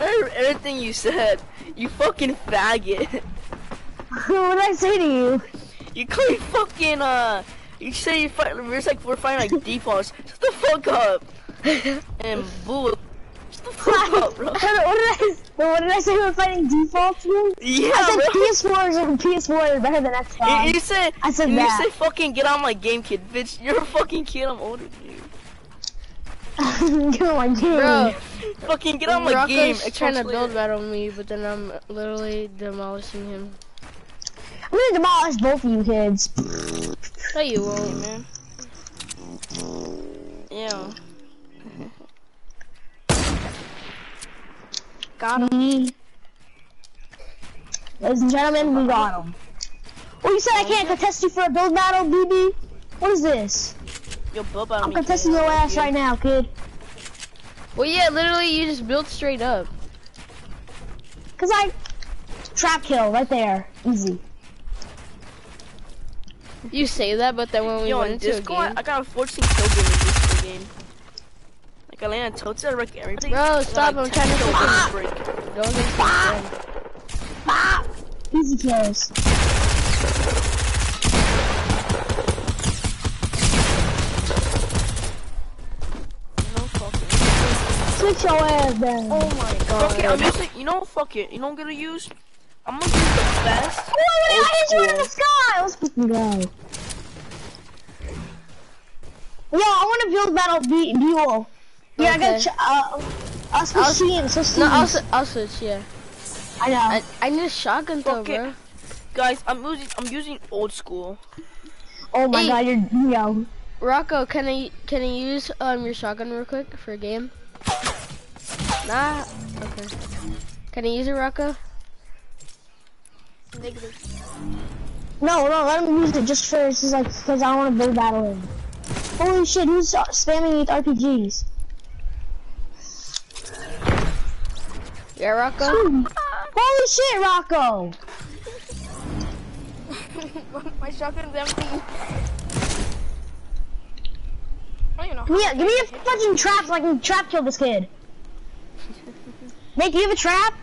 I heard everything you said. You fucking faggot. what did I say to you? You call me fucking uh. You say you fight. It's like we're fighting like defaults. Shut the fuck up. And bull. Shut the fuck up, bro. what did I? What did I say? We're fighting defaults. Yeah, I said bro. PS4 is PS4 is better than Xbox. You, you said. I said you that. say fucking get on my game, kid, bitch. You're a fucking kid. I'm older than you. Get on my game. Bro, Fucking get on my Rocco's game. trying to build later. battle me, but then I'm literally demolishing him. I'm gonna demolish both of you kids. No, you won't. man. Yeah. Got him. Mm-hmm. Ladies and gentlemen, we got him. Oh, you said I can't contest you for a build battle, BB? What is this? Yo, build I'm me, contesting kid. your ass right now, kid. Well, yeah, literally, you just built straight up. Cause I trap kill right there, easy. You say that, but then when we Yo, went in into a Discord, game, I got a 14 kill game in Discord game. Like I landed totes, I wreck everything. Bro, I stop, like, I'm trying to kills fucking- in this break. go against my friend. Ah! Easy kills. No fucking. Switch your ass down. Oh my god. Okay, I'm using. You know, fuck it. You know, what I'm gonna use. I'm gonna use the best. Oh, I hit you in the sky! Let's fucking go. Yo, I want to build battle B Buell. Yeah, I got Okay. uh, I'll switch I'll- teams. Switch No, I'll, teams. s- I'll switch, yeah. I know. I, I need a shotgun though, Okay. bro. Guys, I'm using. I'm using old school. oh my Hey. god, you're yo. Rocco, can I can I use um your shotgun real quick for a game? Nah. Okay. Can I use it, Rocco? Negative. No, no, let him use it just for this is like because I want to build battle him. Holy shit, who's uh, spamming with RPGs? Yeah, Rocco. Holy shit, Rocco! My shotgun's empty. I don't even know Give me, a, give me a fucking trap so I can trap kill this kid. Nate, do you have a trap?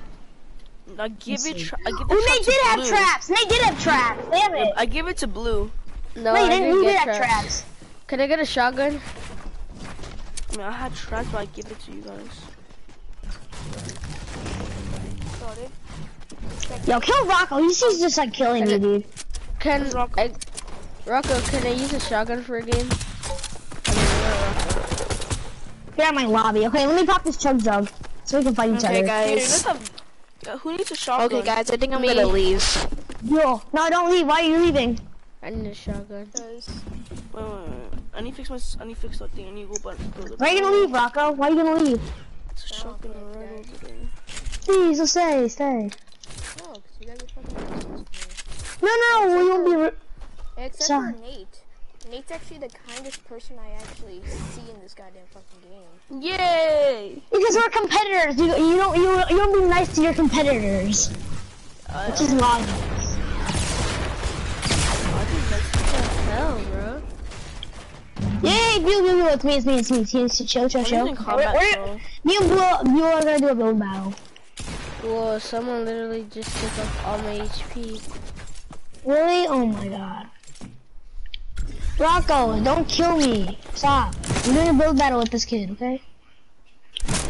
I give it. Tra- I give the Oh, trap Nate to did have blue. traps. Nate did have traps. Damn it. I give it to blue. No, Nate, I didn't, didn't you did get have traps. traps. Can I get a shotgun? I mean, I had traps, but I give it to you guys. started. Yo, kill Rocco. He's he's just like killing me, dude. Can Rocco? I, Rocco? Can I use a shotgun for a game? Get out of my lobby. Okay, let me pop this chug jug so we can fight each Okay, other. Okay, guys. let's have. uh, who needs a shotgun? Okay, guys, I think I'm Me. gonna leave. Yo, no, don't leave. Why are you leaving? I need a shotgun. Cause Wait, wait, wait. I need to fix my. I need to fix that thing. I need to go back. build it. Why are you gonna leave, Rocco? Why are you gonna leave? It's a shotgun right over there. Please, just stay, stay. no, cause you guys are fucking No, no, we won't be. Re- Except Sorry. for Nate. Nate's actually the kindest person I actually see in this goddamn fucking game. Yay! because we're competitors. You, you don't you, you don't be nice to your competitors, I, which is logic. I think that's. Hell, bro. Yay, Blue, Blue, Blue, it's me, it's me, it's me, it's me, it's chill, chill, I'm chill. using combat We're- pro. Me and Blue, Blue are gonna do a build battle. Whoa, someone literally just took off all my HP. Really? Oh my god. Rocco, don't kill me. Stop. I'm doing a build battle with this kid, okay?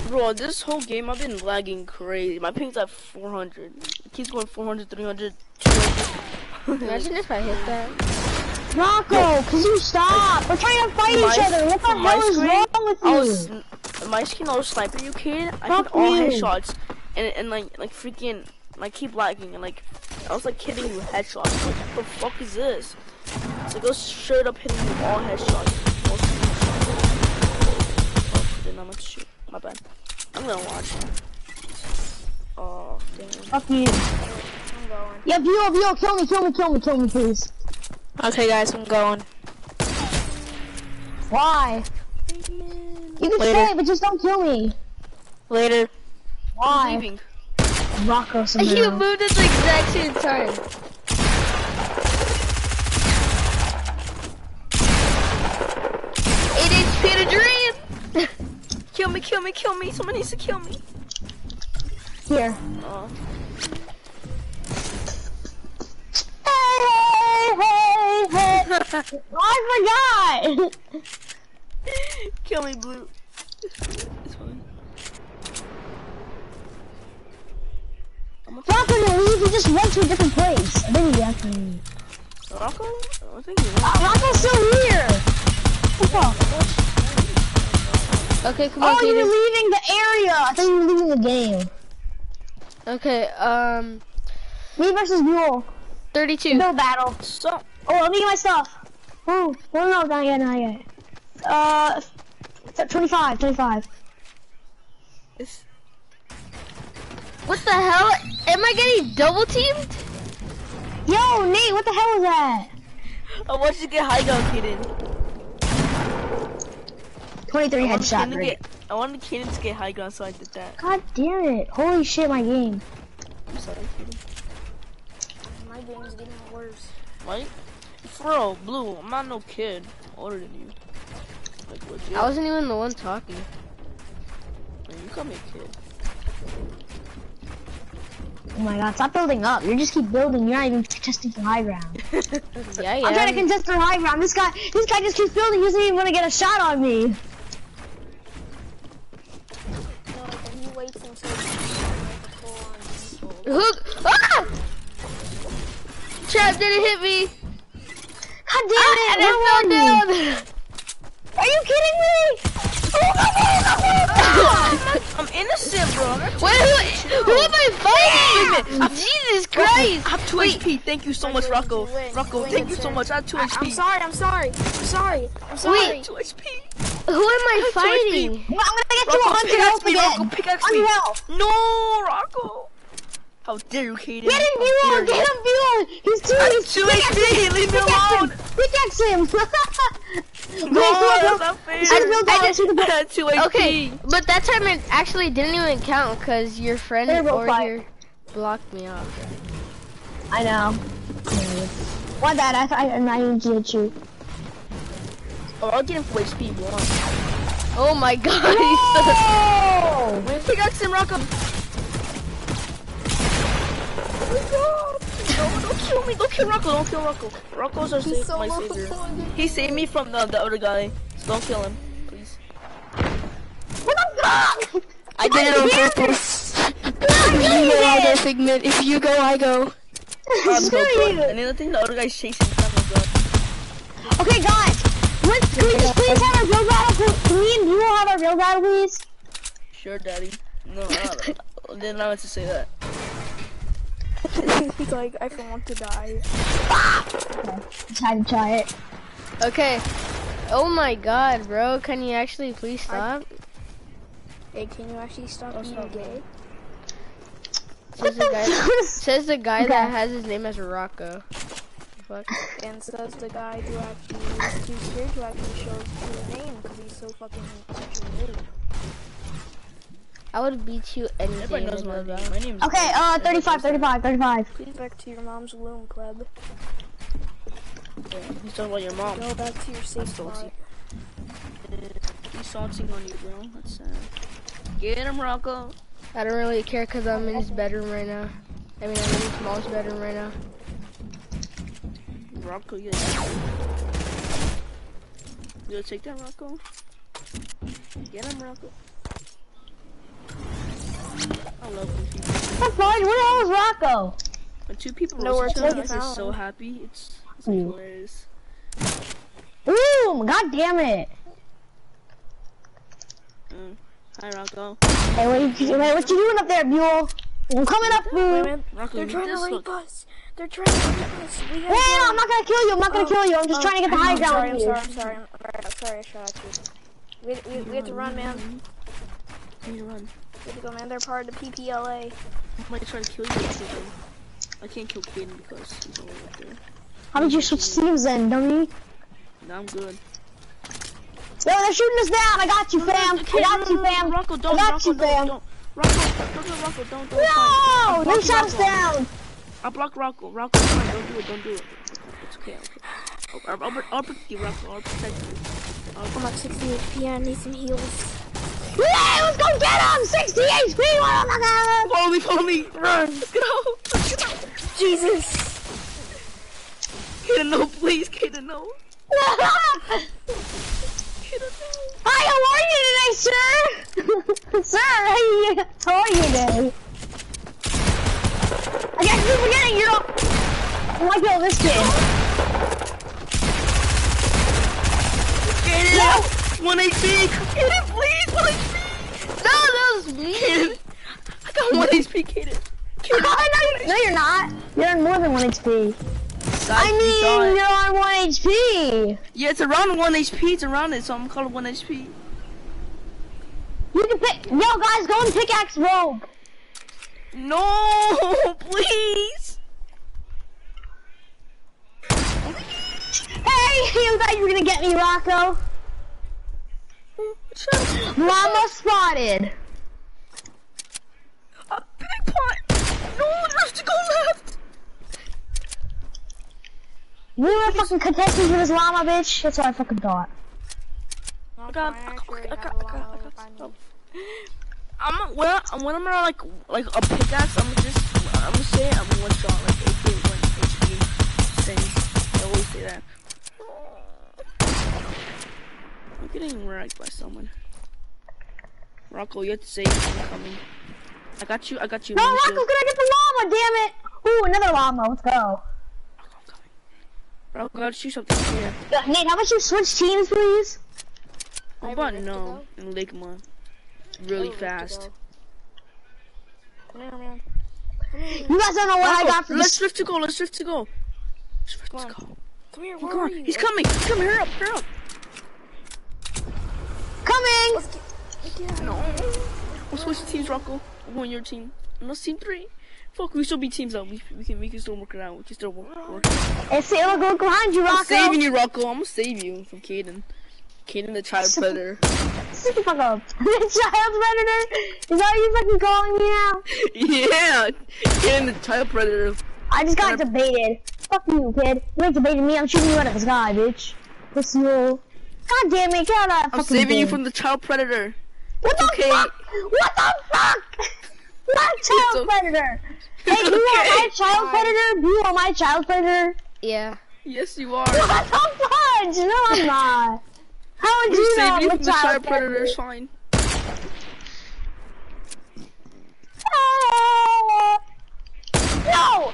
Bro, this whole game I've been lagging crazy. My ping's at 400. It keeps going 400, 300, 200. Imagine if I hit that. Rocco, could you stop? We're trying to fight My- each other. What the hell is screen, wrong with you? I you? was my skin. I was sniper you kid. I Fuck hit all you. headshots, and and like like freaking like keep lagging and like I was like hitting you headshots. Like, what the fuck is this? So it goes straight up hitting you all headshots. All Oh, then I'm gonna shoot. My bad. I'm gonna watch. Oh damn. Fuck you. I'm going. Yeah, Vio, Vio, kill me, kill me, kill me, kill me, please. Okay, guys, I'm going. Why? You can Later. stay, but just don't kill me. Later. Why? Leaving. Rocco You somehow. moved at the exact same time. To dream. Kill me, kill me, kill me. Someone needs to kill me. Here. Uh, Hey, hey, hey, hey. I forgot. kill me, blue. It's fine. Rocco didn't leave, he just went to a different place. I think he actually leave. Rocco? I think you're right. Rocco's still here. What the fuck? Okay, come on, Oh, you're leaving the area. I thought you were leaving the game. Okay, um, Me versus Mule. 32. No battle. So, Oh, let me get my stuff. Oh, no, no, not yet, not yet. Uh, th- 25, 25. It's, What the hell? Am I getting double teamed? Yo, Nate, what the hell is that? I want you to get high ground, Kaden. 23 I wanted headshot. Kaden to get. I wanted Kaden to get high ground, so I did that. God damn it. Holy shit, my game. I'm sorry, Kaden. My game's getting worse. Mike? For real, Blue, I'm not no kid. Older than you. Like, legit. I wasn't even the one talking. Man, you call me a kid. Oh my god, stop building up. You just keep building. You're not even contesting for high ground. Yeah, yeah. I'm trying to contest for high ground. This guy, this guy just keeps building. He doesn't even want to get a shot on me. Hook! Ah! Trap didn't hit me. God damn it. And where I fell down. Are you kidding me? Oh my god, I'm innocent, bro. I'm Wait, who, who am I fighting? Jesus Christ! I have 2 HP. Thank you so much, Rocco. Win. Rocco, win, thank you so much. I have 2 I, HP. I'm sorry, I'm sorry, I'm sorry, I'm sorry. Wait. 2 HP. Who am I Two HP. fighting? Well, I'm gonna get you Rocco, hundred pickaxe health me, Rocco, again. pickaxe me. No, Rocco. How dare you, Kaden? Get him, How Buell! Get you. him, Buell! He's too. I'm He's too pickaxe HP, him. leave me alone. him. Pickaxe him. No, that's not fair. I just built I that. had 2 HP. Okay, but that time it actually didn't even count because your friend They're over fine. here blocked me off. I know. My bad. I thought oh, I, I didn't get you. Oh, I'll get him full HP one. Oh my god, he's so... Oh! Wait, pickaxe him, Oh No, don't kill me. Don't kill Rocco. Don't kill Rocco. Rocco's our safe, so my savior. He saved me from the, the other guy. So don't kill him, please. What the fuck? I did it on purpose. you go, I go, Figment. If you go, I go. Um, you. And then the thing the other guy's chasing. Go. Okay, guys. Let's, can we just please have our real battle? Can, me and you have our real battle, please? Sure, daddy. No, I didn't know what to say that. He's like, I don't want to die. Just had to try it. Okay. Oh my god, bro. Can you actually please stop? Hey, can you actually stop Oh, being stop. gay? Says the guy, says the guy Okay. that has his name as Rocco. Fuck. And says the guy who actually is too scared to actually show his true name because he's so fucking such a noob. I would beat you any day. Everybody in knows the my world. name. My name's Okay, uh, 35, 35, 35. Please back to your mom's womb, club. Yeah, he's talking about your mom. Go back to your safe spot. He's salting on you, bro. That's sad. Get him, Rocco. I don't really care because I'm in his bedroom right now. I mean, I'm in his mom's bedroom right now. Rocco, you You gonna take that, Rocco? Get him, Rocco. I love when people. That's fine. Where the hell is Rocco? When two people Nowhere roast each to other, be I get so happy. It's, it's like Mm. hilarious. Boom! God damn it. Mm. Hi, Rocco. Hey, what you, wait, what you doing up there, Buell? I'm coming up, Wait Buell. Rocco, They're trying to rape look. us. They're trying to rape us. We Hey, go. I'm not gonna kill you. I'm not gonna Oh, kill you. I'm just oh, trying to get the high ground sorry, I'm sorry, I'm sorry, I'm sorry, I'm sorry, I shot you. We, we, we have to run, man. I need to run. We have to go, man. They're part of the PPLA. I might try to kill you, Kaden. I can't kill Kaden because he's all up there. How did you switch teams then, dummy? Now I'm good. Yo, they're shooting us down. I got you, fam. I got you, fam. Rocco, don't, got Rocco, you, don't, fam. don't. Rocco, Rocco, Rocco, don't, don't. No! They Block shot us Rocco. down. I block Rocco. Rocco, it's fine. Don't do it. Don't do it. It's okay. okay. I'll, I'll, I'll, I'll protect you, Rocco. I'll protect you. I'm at 60 HP. I need some heals. Yeah, let's go get him! 60 HP, motherfucker! Follow me, follow me. Run. Let's get out. Let's get out. Jesus. Kaden, no, please. Kaden, no. Hi, how are you today, sir? sir, how are you, how are you today? I got you forgetting, you know. Oh my god, this kid. Kaden, one HP. Kaden, please, one HP. No, that was me. Kaden, I got one HP, Kaden. no, no, you're not. You're on more than 1 HP. I mean, you're on 1 HP. Yeah, it's around one HP. It's around it, so I'm calling one HP. You can pick. Yo, guys, go and pickaxe rogue. No, please. Hey, you thought you were gonna get me, Rocco? Llama spotted. A big pot. No, there's to go left. You were fucking contesting for this llama, bitch. That's what I fucking thought. I got, I got, I got, I got, I got stuff. I'm when I, when I'm around like like a pickaxe, I'm just I'm gonna say I'm one shot like AK one HP thing. I always say that. I'm getting wrecked by someone. Rocco, you have to say I'm coming. I got you. I got you. No, Let me Rocco's shield. gonna get the llama, damn it! Ooh, another llama. Let's go. Rocco, I'm gotta shoot something here. Uh, Nate, how about you switch teams, please? How about no in Ligma? Really fast. Come here, man. You guys don't know what I got for let's this. drift to go. Let's drift to go. Let's drift to go. Come here, Oh, where come are on. you? He's coming. He's coming. Hurry up. Hurry up. Coming! Get, No. We'll switch teams, Rocco. I'm on your team. No, team three. Fuck, we still be teams out. We, we can we can still work it out. We can still work. work it out. Hey, look, look behind you, I'm Rocco. saving you, Rocco. I'm gonna save you from Kaden. Kaden the child predator. Shut the fuck up. the Child predator? Is that what you fucking calling me now? yeah, Kaden the child predator. I just got debated. Fuck you, kid. You ain't debating me. I'm shooting you out of the sky, bitch. Pussy hole. God damn it, get out of that I'm fucking saving you from the child predator. What the okay. fuck? What the fuck? Not child o- predator. Hey, It's you are my child predator? You are my child predator? Yeah. Yes, you are. What the fudge? No, I'm not. How would I'm you know saving I'm you a from the child child predator. predator? It's fine. Ah! No!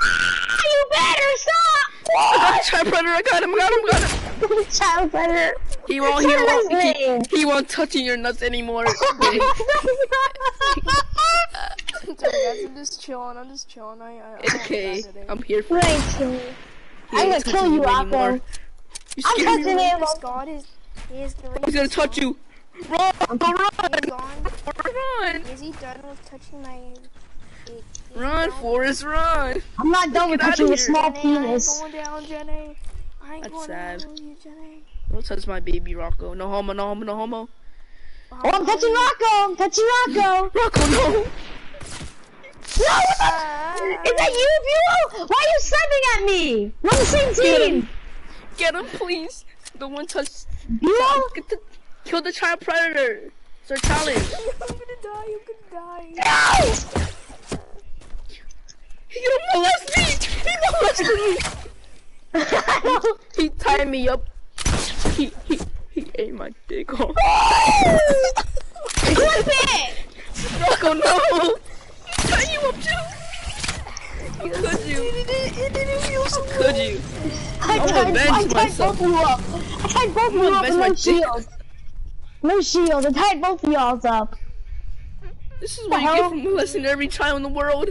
Ah, you better stop! I got the child predator. I got him. I got him. I got him. child predator. He won't. He Say his won't. He, he won't touching your nuts anymore. Sorry, guys, I'm just chilling. I'm just chilling. I, I, I okay. I'm here for You you. me. I'm gonna kill touching you, anymore. Rocco. You I'm scared me. touching him. This God is, he is the He's gonna touch you. Run! Go run! Run! Is he done with touching my? Is he Run, done? Forrest, run! I'm not done with Get outta touching your small Jenny, I ain't going down, Jenny. I ain't That's going sad. down with you, Jenny. Don't touch my baby, Rocco. No homo, no homo, no homo. Oh, I'm touching Rocco. I'm touching Rocco. Rocco, no! No, what uh, the? Is that you, Buell? Why are you sniping at me? We're on the same Get team. him! Get him, please! Don't want to touch. Buell? Get the, kill the child predator! It's our challenge! I'm gonna die. I'm gonna die. No! He molest me! He molested me! He tied me up. He, he, he ate my dick off. Clip it! Rocco, oh, no! He tied you up too! Could you? It didn't feel so could you? I I'm tied, I tied myself. both of you up. I tied both of you up with no shield. No shield. I tied both of y'all up. This is what you get from molesting every child in the world.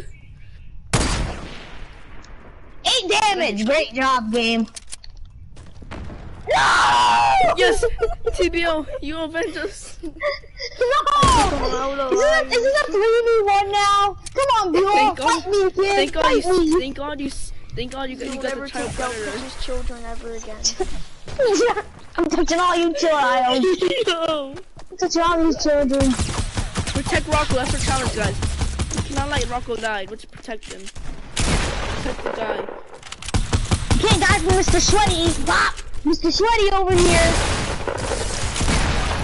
Eight damage. Great job, game. No! Yes! TBO, you avenge us. No! Is this, a, is this a 3v1 now? Come on, Buell. Thank God. Fight me, kid. Thank God Fight you, me. thank God you, thank God you you You'll got never the child take out predator. Children ever again. I'm touching all you child. no! I'm touching all these children. Protect Rocco, that's our challenge, guys. We cannot let Rocco die. What's protection? Protect the guy. You can't die from Mr. Sweaty. Bop! Mr. Sweaty over here.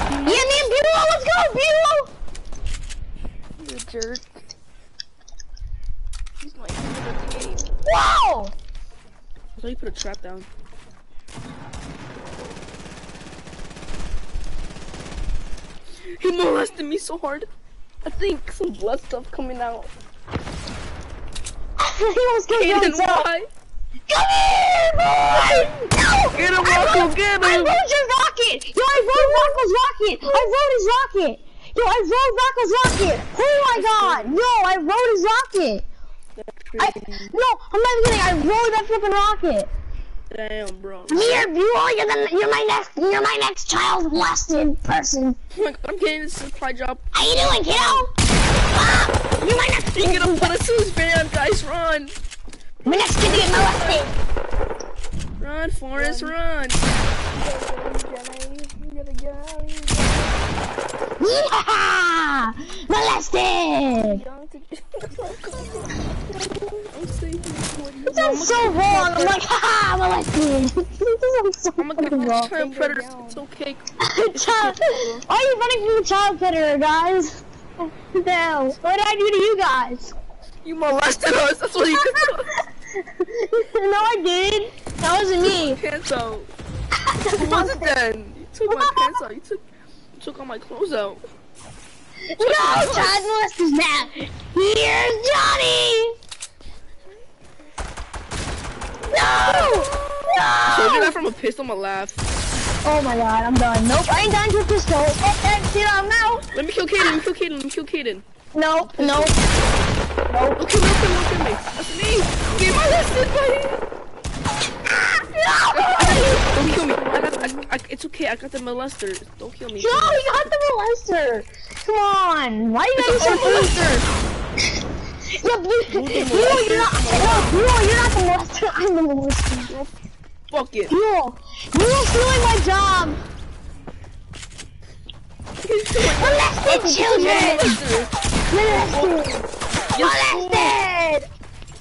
He Yeah, me and Buell, let's go, Buell! You jerk. He's my favorite the game. Wow! I thought you put a trap down. He molested me so hard. I think some blood stuff coming out. He almost killed Aiden, why? Come here, boy! No! Get him, I Rocco, get I him! rode your rocket! Yo, I rode Rocco's rocket! I rode his rocket! Yo, I rode Rocco's rocket! Oh my god! Yo, I rode his rocket! I, no, I'm not even kidding, I rode that flipping rocket! Damn, bro. Here, Buell, you're, the, you're my next, you're my next child molested person. Oh my I'm getting this supply drop. How you doing, kiddo? Ah, you're my next, He's gonna put us to his van, guys, run! my next kid to get molested. Run, Forrest, run! Yeah! Molested! I'm saving you. This sounds so wrong. I'm like, haha, molested. this sounds so I'm gonna fucking give wrong. child predator. It's okay. Child, why are you running from the child predator, guys? Hell? What did I do to you guys? You molested us. That's what you did. no, I did. That wasn't me. Pants out. Who was it then? You took my pants out. You took, you took all my clothes out. No, child molesters now. Here's Johnny. No! No. So No! that from a pistol, I'ma laugh. Oh my god, I'm done. Nope, I ain't done with this pistol. Oh, oh that's it, I'm out. Let me kill Kaden. Let me kill Kaden. Let me kill Kaden. Nope, nope. Don't kill me. Don't kill me. Don't kill me. That's me. Get molested by him. Don't kill me. I got, I, I, it's okay. I got the molester. Don't kill me. Yo, you got the molester. Come on. Why you It's gotta a be molester. Yeah, you, you, you're not, no, no, you're not the molester. I'm the molester. Fuck it. You, you're stealing my job. Molested children. Molested. Molested.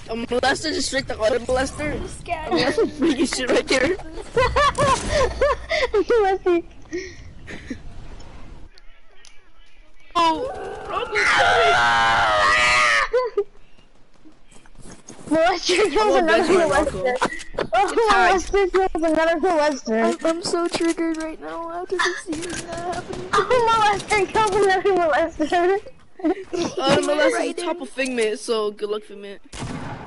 A molester just straight the other molester. I mean, that's some freaky shit right there. Molested. Molester kills I'm another gonna bet you molester. Oh, molester kills another molester. I'm so triggered right now after this that happening. Oh, molester kills another molester. Uh, molester's the top of Figment, so good luck, Figment.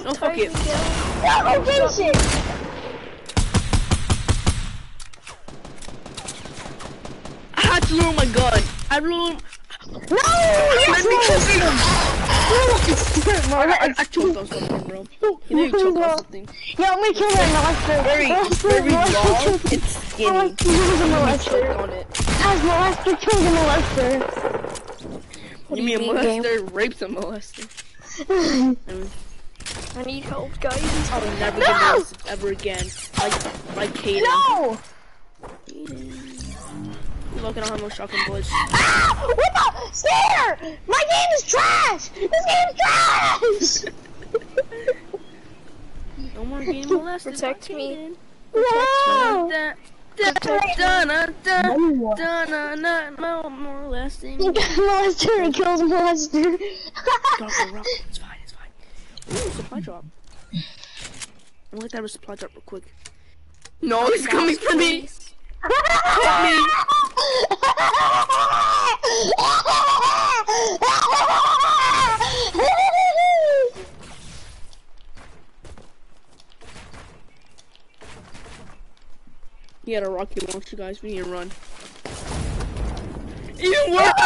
No, fuck it. Finish. I had to lower my gun. I rolled. No, yes, Let me kill molester. I, I, I choked something, bro. You know you choked on something. Yo, I'm gonna kill that molester. Very, very molester long. It's skinny. Molester kills a You molester. choked on it. Guys, molester kills a molester. You mean a you game? molester rapes a molester? I need help, guys. I will never No! get molested ever again. Like, like Kaden. No! Look shotgun. Ah! What the? Scatter! My game is trash! This game is trash! no more game molested. Protect me. Protect more Molesting. Molester kills molester. it's fine, it's fine. Ooh, supply drop. I'm gonna let that supply drop real quick. No, he's coming for me! Help me. He had a rocket launcher, guys. We need to run. Even worse!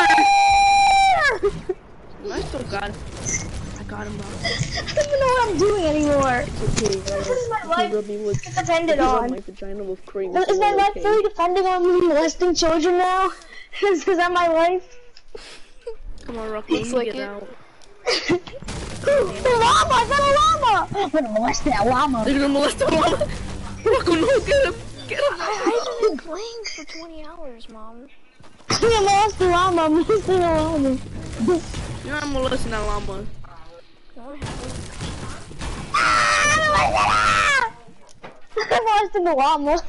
I still got him. I got him, bro. I don't even know what I'm doing anymore. Okay, This is my life. Rub me Depended rub on. my vagina with cream. Is my life really depending on me molesting children now? Is, is that my life? Come on, Rock. Let Looks like get it. out. the llama! I found a llama! I'm gonna molest that llama. They're gonna molest the llama. Rocco, no, get him. Get him. I haven't been playing for 20 hours, mom. I'm gonna molest the llama. I'm molesting a llama. You're not molesting that llama. No, I haven't. I'm molesting the llama.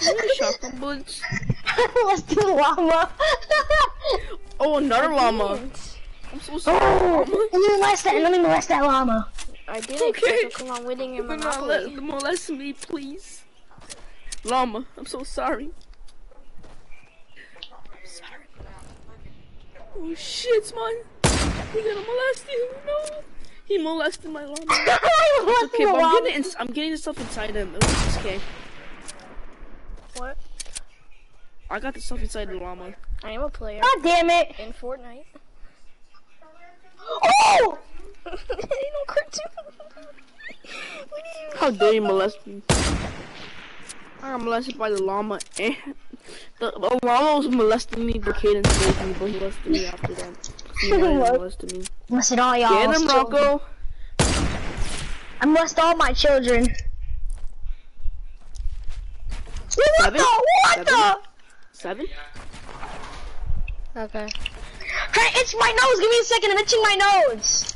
You need shotgun bullets. Let's do llama. Oh, another llama. I'm so oh, sorry. oh, let me molest that. Let me molest that llama. I did it Okay. because I'm winning in Do not molest me, please. Llama, I'm so sorry. I'm sorry. Oh shit, man. He's gonna molest you. No. He molested my llama. Molested Okay, but I'm getting, ins- I'm getting the stuff inside him. It's okay. What? I got the stuff inside the llama. I am a player God damn it. in Fortnite. Oh! you know cartoon. what do you How dare you molest me? I got molested by the llama and the, the llama was molesting me, but Kaden saved me, but he molested me after that. He molested me. Molested all y'all. Get him, Rocco! I molest all my children. What Seven? the? What Seven? the? Seven? Okay. Hey, itch my nose. Give me a second. I'm itching my nose.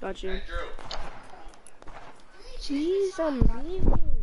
Got you. Jeez, I'm leaving.